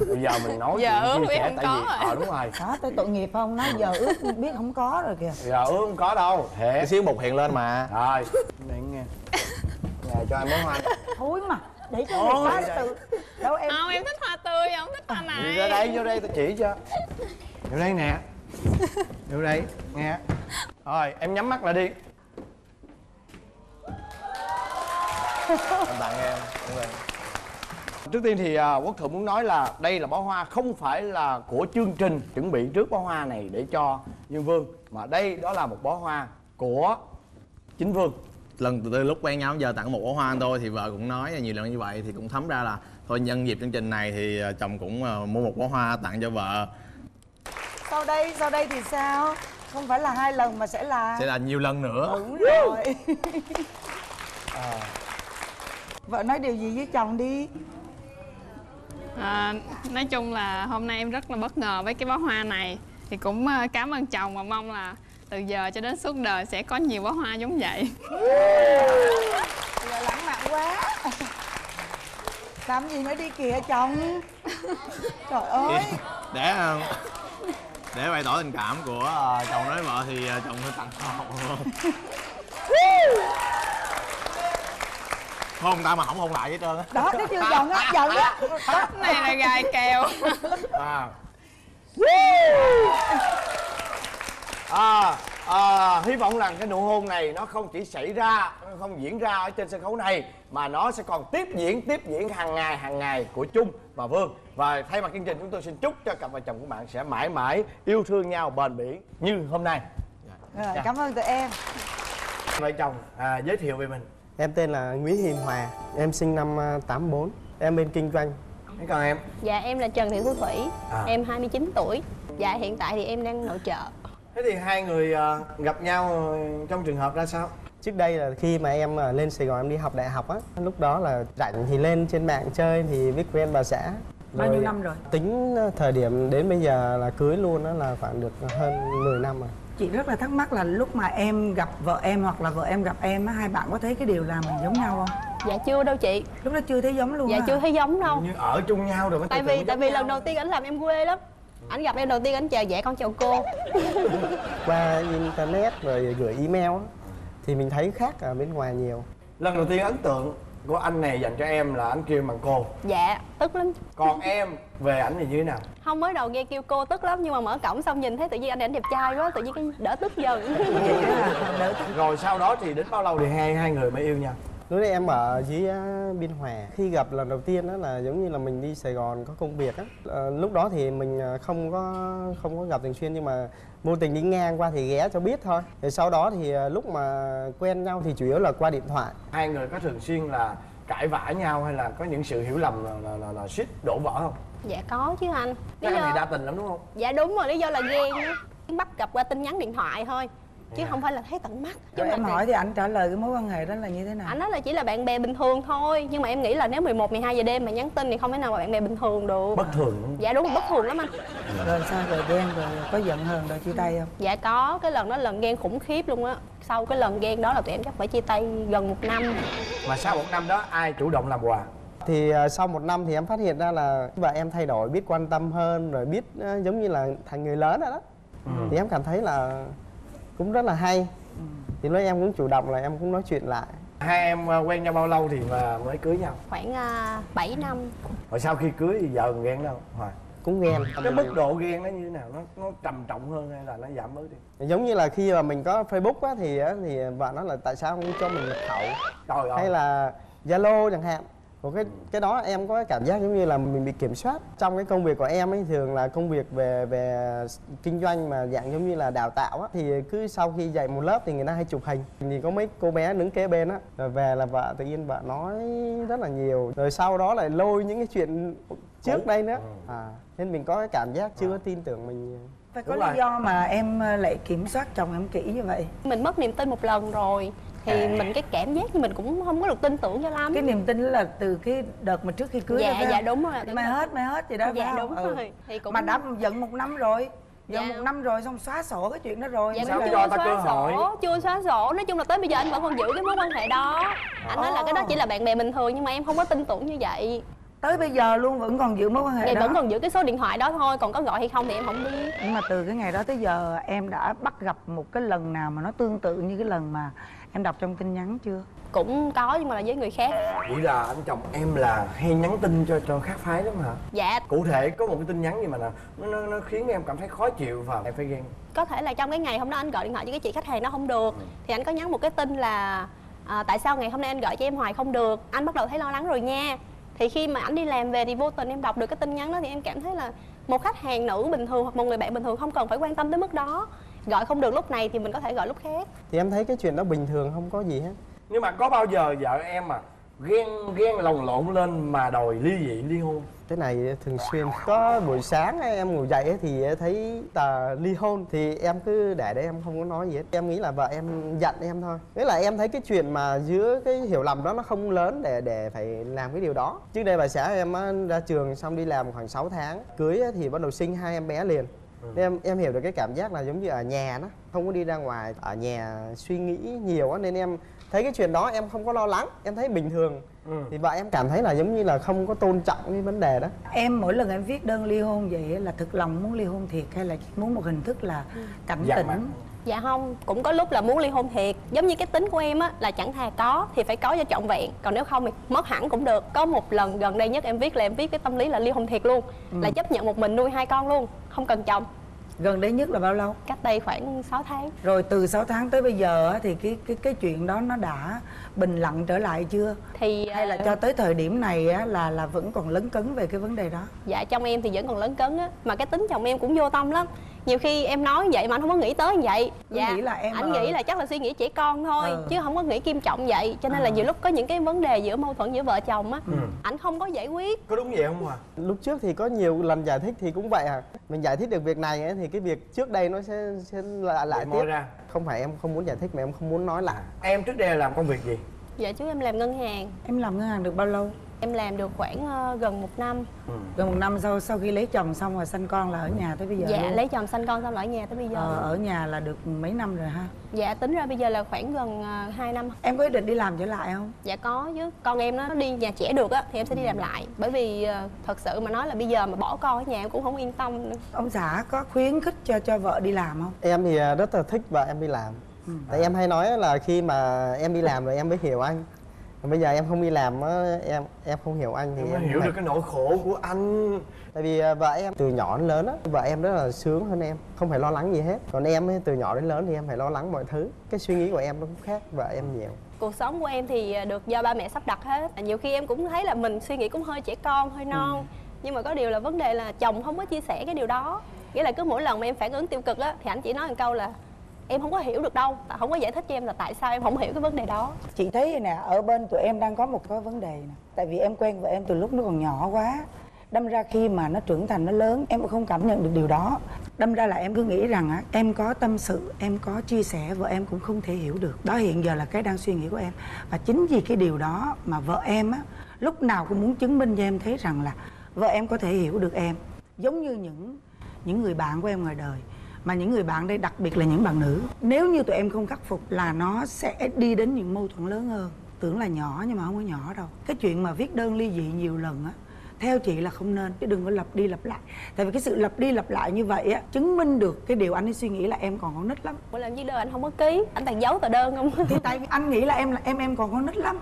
Bây giờ mình nói Giờ chuyện ước chia sẻ tại có vì rồi. ờ đúng rồi. Đó tới tội nghiệp không? Nói giờ ước biết không có rồi kìa. Giờ ước không có đâu. Thiệt. Xíu bục hiện lên mà. Rồi. Để nghe. Nhà cho em bó hoa. Thôi mà để cho Ôi, người ta tự đâu em không em thích hoa tươi không thích hoa đi này. ra đây vô đây tao chỉ cho. Vô đây nè. Vô đây nghe. Rồi em nhắm mắt lại đi. Anh tặng em. Đúng rồi trước tiên thì à, quốc thượng muốn nói là đây là bó hoa không phải là của chương trình chuẩn bị trước bó hoa này để cho dương vương mà đây đó là một bó hoa của chính vương lần từ lúc quen nhau giờ tặng một bó hoa thôi thì vợ cũng nói nhiều lần như vậy thì cũng thấm ra là thôi nhân dịp chương trình này thì ờ, chồng cũng ờ, mua một bó hoa tặng cho vợ. Sau đây sau đây thì sao? Không phải là hai lần mà sẽ là sẽ là nhiều lần nữa. Đúng rồi. Vợ nói điều gì với chồng đi? À, nói chung là hôm nay em rất là bất ngờ với cái bó hoa này. Thì cũng ờ, cảm ơn chồng và mong là từ giờ cho đến suốt đời sẽ có nhiều bó hoa giống vậy. Giờ lãng mạn quá. Làm gì nữa đi kìa chồng. Trời ơi. để ờ, để bày tỏ tình cảm của ờ, chồng đối với vợ thì ờ, chồng phải tặng hoa. Hôn người ta mà không hôn lại hết trơn á. Đó cái chưa giận á giận á. Đó cái này là gài kèo. À à, à, hy vọng rằng cái nụ hôn này nó không chỉ xảy ra nó không diễn ra ở trên sân khấu này mà nó sẽ còn tiếp diễn tiếp diễn hàng ngày hàng ngày của Trung và Vương. Và thay mặt chương trình chúng tôi xin chúc cho cặp vợ chồng của bạn sẽ mãi mãi yêu thương nhau bền bỉ như hôm nay. Rồi cảm ơn tụi em. Vợ chồng à, giới thiệu về mình. Em tên là Nguyễn Hiền Hòa, em sinh năm à, 84, em bên kinh doanh. thế còn em? Dạ em là Trần Thị Thu Thủy, À. em 29 tuổi. Dạ hiện tại thì em đang nội trợ thế thì hai người à, gặp nhau ờ, trong trường hợp ra sao? Trước đây là khi mà em à, lên Sài Gòn em đi học đại học á, lúc đó là rảnh thì lên trên mạng chơi thì biết quen bà xã. bao nhiêu năm rồi? Tính à, thời điểm đến bây giờ là cưới luôn đó là khoảng được hơn 10 năm rồi. chị rất là thắc mắc là lúc mà em gặp vợ em hoặc là vợ em gặp em á hai bạn có thấy cái điều làm mình giống nhau không? Dạ chưa đâu chị, lúc đó chưa thấy giống luôn dạ á chưa thấy giống đâu. Như ở chung nhau rồi mới Tại vì tại vì nhau. lần đầu tiên ảnh làm em quê lắm Ảnh gặp em đầu tiên ảnh chào dạ con chào cô. Qua internet rồi gửi email á, thì mình thấy khác ở bên ngoài nhiều. lần đầu tiên ấn tượng của anh này dành cho em là anh kêu bằng cô. Dạ tức lắm. Còn em về ảnh thì như thế nào? Không mới đầu nghe kêu cô tức lắm nhưng mà mở cổng xong nhìn thấy tự nhiên anh ảnh đẹp trai quá Tự nhiên cái đỡ tức dần. Rồi sau đó thì đến bao lâu thì hai hai người mới yêu nhau Lúc đấy em ở dưới à, Biên Hòa Khi gặp lần đầu tiên đó là giống như là mình đi Sài Gòn có công việc á. Ờ, Lúc đó thì mình à, không có không có gặp thường xuyên nhưng mà vô tình đi ngang qua thì ghé cho biết thôi. Rồi sau đó thì à, lúc mà quen nhau thì chủ yếu là qua điện thoại. Hai người có thường xuyên là cãi vã nhau hay là có những sự hiểu lầm là là, là, là suýt đổ vỡ không? Dạ có chứ anh. Các Lý anh thì do, đa tình lắm đúng không? Dạ đúng rồi lý do là ghen á. Bắt gặp qua tin nhắn điện thoại thôi Chứ không phải là thấy tận mắt. Chứ em hỏi thì anh trả lời cái mối quan hệ đó là như thế nào? Anh nói là chỉ là bạn bè bình thường thôi. Nhưng mà em nghĩ là nếu 11, 12 giờ đêm mà nhắn tin thì không thể nào mà bạn bè bình thường được. Bất thường đúng? Dạ đúng bất thường lắm anh. Rồi sao rồi ghen rồi có giận hờn rồi chia tay không? Dạ có, cái lần đó lần ghen khủng khiếp luôn á. Sau cái lần ghen đó là tụi em chắc phải chia tay gần một năm. Mà sau một năm đó ai chủ động làm quà? Thì à, sau một năm thì em phát hiện ra là vợ em thay đổi biết quan tâm hơn rồi biết à, giống như là thành người lớn rồi đó. Thì em cảm thấy là cũng rất là hay. Thì lúc ấy em cũng chủ động là em cũng nói chuyện lại. Hai em ờ, quen nhau bao lâu thì mà mới cưới nhau? Khoảng uh, 7 năm. Rồi sau khi cưới thì giờ còn ghen đâu? Hoài cũng ghen. Cái mức độ ghen nó như thế nào? Nó nó trầm trọng hơn hay là nó giảm bớt đi? Giống như là khi mà mình có Facebook á, thì á, thì vợ nói là tại sao không cho mình mật khẩu? Trời ơi. hay là Zalo chẳng hạn Một cái cái đó em có cái cảm giác giống như là mình bị kiểm soát. Trong cái công việc của em ấy thường là công việc về về kinh doanh mà dạng giống như là đào tạo á thì cứ sau khi dạy một lớp thì người ta hay chụp hình. Thì có mấy cô bé đứng kế bên á rồi về là vợ tự nhiên vợ nói rất là nhiều. Rồi sau đó lại lôi những cái chuyện trước đây nữa. À nên mình có cái cảm giác chưa có tin tưởng mình phải có Đúng lý rồi. do mà em ờ, lại kiểm soát chồng em kỹ như vậy? Mình mất niềm tin một lần rồi. Thì mình cái cảm giác như mình cũng không có được tin tưởng cho lắm. Cái niềm tin là từ cái đợt mà trước khi cưới Dạ, dạ, đúng rồi. mày hết mày hết gì đó Dạ, đúng rồi. Thì cũng- mà đã giận một năm rồi giận Dạ. một năm rồi xong xóa sổ cái chuyện đó rồi dạ Sao cho chưa ta cơ xóa hội? sổ chưa xóa sổ. Nói chung là tới bây giờ anh vẫn còn giữ cái mối quan hệ đó. Anh nói là cái đó chỉ là bạn bè bình thường nhưng mà em không có tin tưởng như vậy tới bây giờ luôn vẫn còn giữ mối quan hệ em đó. vẫn còn giữ cái số điện thoại đó thôi còn có gọi hay không thì em không biết. Nhưng mà từ cái ngày đó tới giờ em đã bắt gặp một cái lần nào mà nó tương tự như cái lần mà em đọc trong tin nhắn chưa? Cũng có nhưng mà là với người khác. Vậy là anh chồng em là hay nhắn tin cho cho khác phái lắm hả? dạ. Cụ thể có một cái tin nhắn gì mà là nó, nó, nó khiến em cảm thấy khó chịu và em phải ghen? Có thể là trong cái ngày hôm đó anh gọi điện thoại cho cái chị khách hàng đó không được. Thì anh có nhắn một cái tin là à, tại sao ngày hôm nay anh gọi cho em hoài không được? Anh bắt đầu thấy lo lắng rồi nha thì khi mà anh đi làm về thì vô tình em đọc được cái tin nhắn đó thì em cảm thấy là một khách hàng nữ bình thường hoặc một người bạn bình thường không cần phải quan tâm tới mức đó. Gọi không được lúc này thì mình có thể gọi lúc khác. Thì em thấy cái chuyện đó bình thường không có gì hết. Nhưng mà có bao giờ vợ em mà ghen ghen lồng lộn lên mà đòi ly dị ly hôn cái này thường xuyên. Có buổi sáng em ngủ dậy thì thấy tờ ly hôn thì em cứ để đấy em không có nói gì hết. Em nghĩ là vợ em giận em thôi. Nghĩa là em thấy cái chuyện mà giữa cái hiểu lầm đó nó không lớn để để phải làm cái điều đó. Trước đây bà xã em ra trường xong đi làm khoảng 6 tháng cưới thì bắt đầu sinh hai em bé liền. Nên em em hiểu được cái cảm giác là giống như ở nhà đó không có đi ra ngoài. Ở nhà suy nghĩ nhiều á nên em thấy cái chuyện đó em không có lo lắng em thấy bình thường. Ừ. thì vợ em cảm thấy là giống như là không có tôn trọng cái vấn đề đó. Em mỗi lần em viết đơn ly hôn vậy là thực lòng muốn ly hôn thiệt hay là chỉ muốn một hình thức là cảnh Dằn tỉnh mặt. dạ không cũng có lúc là muốn ly hôn thiệt. Giống như cái tính của em á là chẳng thà có thì phải có cho trọn vẹn. Còn nếu không thì mất hẳn cũng được. Có một lần gần đây nhất em viết là em viết cái tâm lý là ly hôn thiệt luôn. Là chấp nhận một mình nuôi hai con luôn không cần chồng gần đây nhất là bao lâu? Cách đây khoảng 6 tháng. Rồi từ 6 tháng tới bây giờ thì cái cái cái chuyện đó nó đã bình lặng trở lại chưa? Thì hay là ờ, cho tới thời điểm này á, là là vẫn còn lấn cấn về cái vấn đề đó? Dạ trong em thì vẫn còn lớn cấn á mà cái tính chồng em cũng vô tâm lắm nhiều khi em nói vậy mà anh không có nghĩ tới như vậy Cứ dạ nghĩ là em, anh ờ, nghĩ là chắc là suy nghĩ trẻ con thôi Ờ. chứ không có nghĩ kim trọng vậy cho nên là Ờ. nhiều lúc có những cái vấn đề giữa mâu thuẫn giữa vợ chồng á Ừ. ảnh không có giải quyết Có đúng vậy không à? lúc trước thì có nhiều lần giải thích thì cũng vậy à mình giải thích được việc này ấy, thì cái việc trước đây nó sẽ sẽ lại lại tiếp ra không phải em không muốn giải thích mà em không muốn nói lại Em trước đây làm công việc gì? dạ trước em làm ngân hàng em làm ngân hàng được bao lâu em làm được khoảng ờ, gần một năm. Gần một năm sau sau khi lấy chồng xong rồi sanh con là ở nhà tới bây giờ dạ luôn. lấy chồng sanh con xong ở nhà tới bây giờ ờ, ở nhà là được mấy năm rồi ha? Dạ tính ra bây giờ là khoảng gần uh, 2 năm. Em có ý định đi làm trở lại không? Dạ có chứ. Con em nó đi nhà trẻ được á thì em sẽ đi làm lại. Bởi vì ờ, thật sự mà nói là bây giờ mà bỏ con ở nhà em cũng không yên tâm nữa. Ông xã có khuyến khích cho cho vợ đi làm không? Em thì rất là thích vợ em đi làm. Tại em hay nói là khi mà em đi làm rồi em mới hiểu anh bây giờ em không đi làm á, em em không hiểu anh thì Em em hiểu phải- được cái nỗi khổ của anh. Tại vì à, vợ em từ nhỏ đến lớn á vợ em rất là sướng hơn em không phải lo lắng gì hết. Còn em ấy, từ nhỏ đến lớn thì em phải lo lắng mọi thứ cái suy nghĩ của em nó cũng khác vợ em nhiều. Cuộc sống của em thì được do ba mẹ sắp đặt hết. Nhiều khi em cũng thấy là mình suy nghĩ cũng hơi trẻ con hơi non. Nhưng mà có điều là vấn đề là chồng không có chia sẻ cái điều đó. Nghĩa là cứ mỗi lần mà em phản ứng tiêu cực á thì anh chỉ nói một câu là em không có hiểu được đâu, tại không có giải thích cho em là tại sao em không hiểu cái vấn đề đó. Chị thấy nè, ở bên tụi em đang có một cái vấn đề nè. Tại vì em quen vợ em từ lúc nó còn nhỏ quá. Đâm ra khi mà nó trưởng thành, nó lớn, em cũng không cảm nhận được điều đó. Đâm ra là em cứ nghĩ rằng á, em có tâm sự, em có chia sẻ, vợ em cũng không thể hiểu được. Đó hiện giờ là cái đang suy nghĩ của em. Và chính vì cái điều đó mà vợ em á, lúc nào cũng muốn chứng minh cho em thấy rằng là vợ em có thể hiểu được em. Giống như những những người bạn của em ngoài đời mà những người bạn đây đặc biệt là những bạn nữ nếu như tụi em không khắc phục là nó sẽ đi đến những mâu thuẫn lớn hơn. Tưởng là nhỏ nhưng mà không có nhỏ đâu. Cái chuyện mà viết đơn ly dị nhiều lần á theo chị là không nên chứ đừng có lặp đi lặp lại. Tại vì cái sự lặp đi lặp lại như vậy á chứng minh được cái điều anh ấy suy nghĩ là em còn con nít lắm. Mỗi lần viết đơn? Anh không có ký. Anh toàn giấu tờ đơn không? Thì tại vì anh nghĩ là em là em em còn con nít lắm.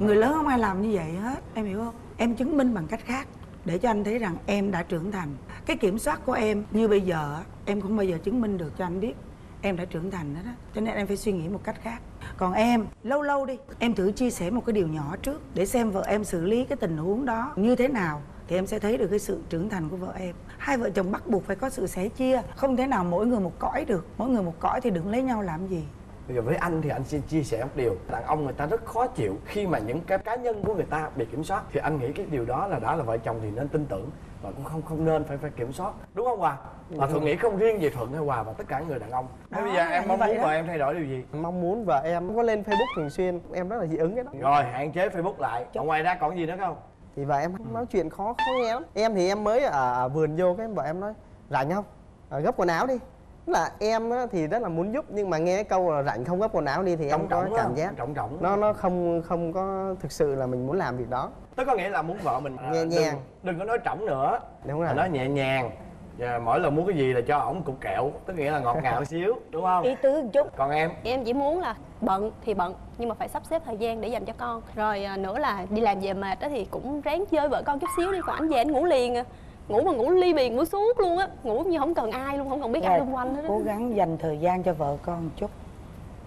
Người lớn không ai làm như vậy hết. Em hiểu không? Em chứng minh bằng cách khác để cho anh thấy rằng em đã trưởng thành. Cái kiểm soát của em như bây giờ em không bao giờ chứng minh được cho anh biết. Em đã trưởng thành đó đó cho nên em phải suy nghĩ một cách khác. Còn em, lâu lâu đi, em thử chia sẻ một cái điều nhỏ trước để xem vợ em xử lý cái tình huống đó như thế nào, thì em sẽ thấy được cái sự trưởng thành của vợ em. Hai vợ chồng bắt buộc phải có sự sẻ chia, không thể nào mỗi người một cõi được, mỗi người một cõi thì đừng lấy nhau làm gì. Bây giờ với anh thì anh xin chia sẻ một điều. Đàn ông người ta rất khó chịu khi mà những cái cá nhân của người ta bị kiểm soát. Thì anh nghĩ cái điều đó là đã là vợ chồng thì nên tin tưởng Và cũng không không nên phải phải kiểm soát. Đúng không Hòa? Và Thuận nghĩ không riêng về Thuận hay Hòa và tất cả người đàn ông. Thế bây giờ em mong muốn vợ em thay đổi điều gì? mong muốn vợ em có lên facebook thường xuyên. Em rất là dị ứng cái đó. Rồi hạn chế Facebook lại. Còn ngoài ra còn gì nữa không? thì vợ em nói chuyện khó khó nghe lắm. Em thì em mới ở, ở vườn vô cái vợ em nói rảnh không? À, gấp quần áo đi là em á, thì rất là muốn giúp nhưng mà nghe cái câu là rảnh không gấp quần áo đi thì em Trọng có trọng cảm không? giác Trọng trọng nó nó không không có thực sự là mình muốn làm việc đó Tức có nghĩa là muốn vợ mình à, Nhẹ nhàng. đừng, đừng có nói trọng nữa đúng Mà rồi nói nhẹ nhàng và mỗi lần muốn cái gì là cho ổng cục kẹo Tức nghĩa là ngọt ngào xíu đúng không? ý tứ một chút Còn em? em chỉ muốn là bận thì bận nhưng mà phải sắp xếp thời gian để dành cho con rồi à, nữa là đi làm về mệt đó thì cũng ráng chơi vợ con chút xíu đi còn anh về anh ngủ liền à ngủ mà ngủ ly bì ngủ suốt luôn á. Ngủ như không cần ai luôn không cần biết ai xung quanh hết cố gắng dành thời gian cho vợ con một chút.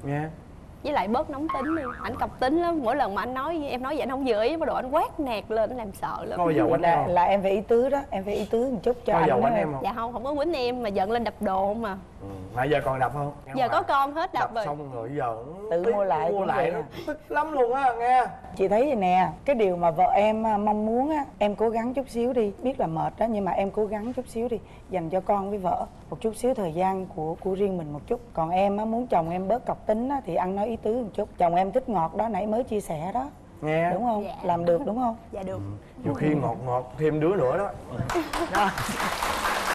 Nha với lại bớt nóng tính đi ảnh cọc tính lắm mỗi lần mà anh nói em nói vậy anh không vừa ý bắt đầu anh quát nạt lên anh làm sợ lắm Có giờ quánh em là, không? là em phải ý tứ đó em phải ý tứ một chút cho Có bao anh giờ đó quánh em. em không? dạ không không có quýnh em mà giận lên đập đồ không mà Ừ. Mà giờ còn đập không? Nghe giờ Hòa. có con hết đập, đập rồi xong rồi giờ Tự mua lại mua lại nó à. tức lắm luôn á nghe chị thấy vậy nè cái điều mà vợ em à, mong muốn á em cố gắng chút xíu đi biết là mệt đó nhưng mà em cố gắng chút xíu đi dành cho con với vợ. Một chút xíu thời gian của của riêng mình một chút. Còn em á muốn chồng em bớt cọc tính á thì ăn nói ý tứ một chút. Chồng em thích ngọt đó nãy mới chia sẻ đó. Nghe. Đúng không? Dạ. làm được đúng không? Dạ được. Nhiều khi ngọt ngọt thêm đứa nữa đó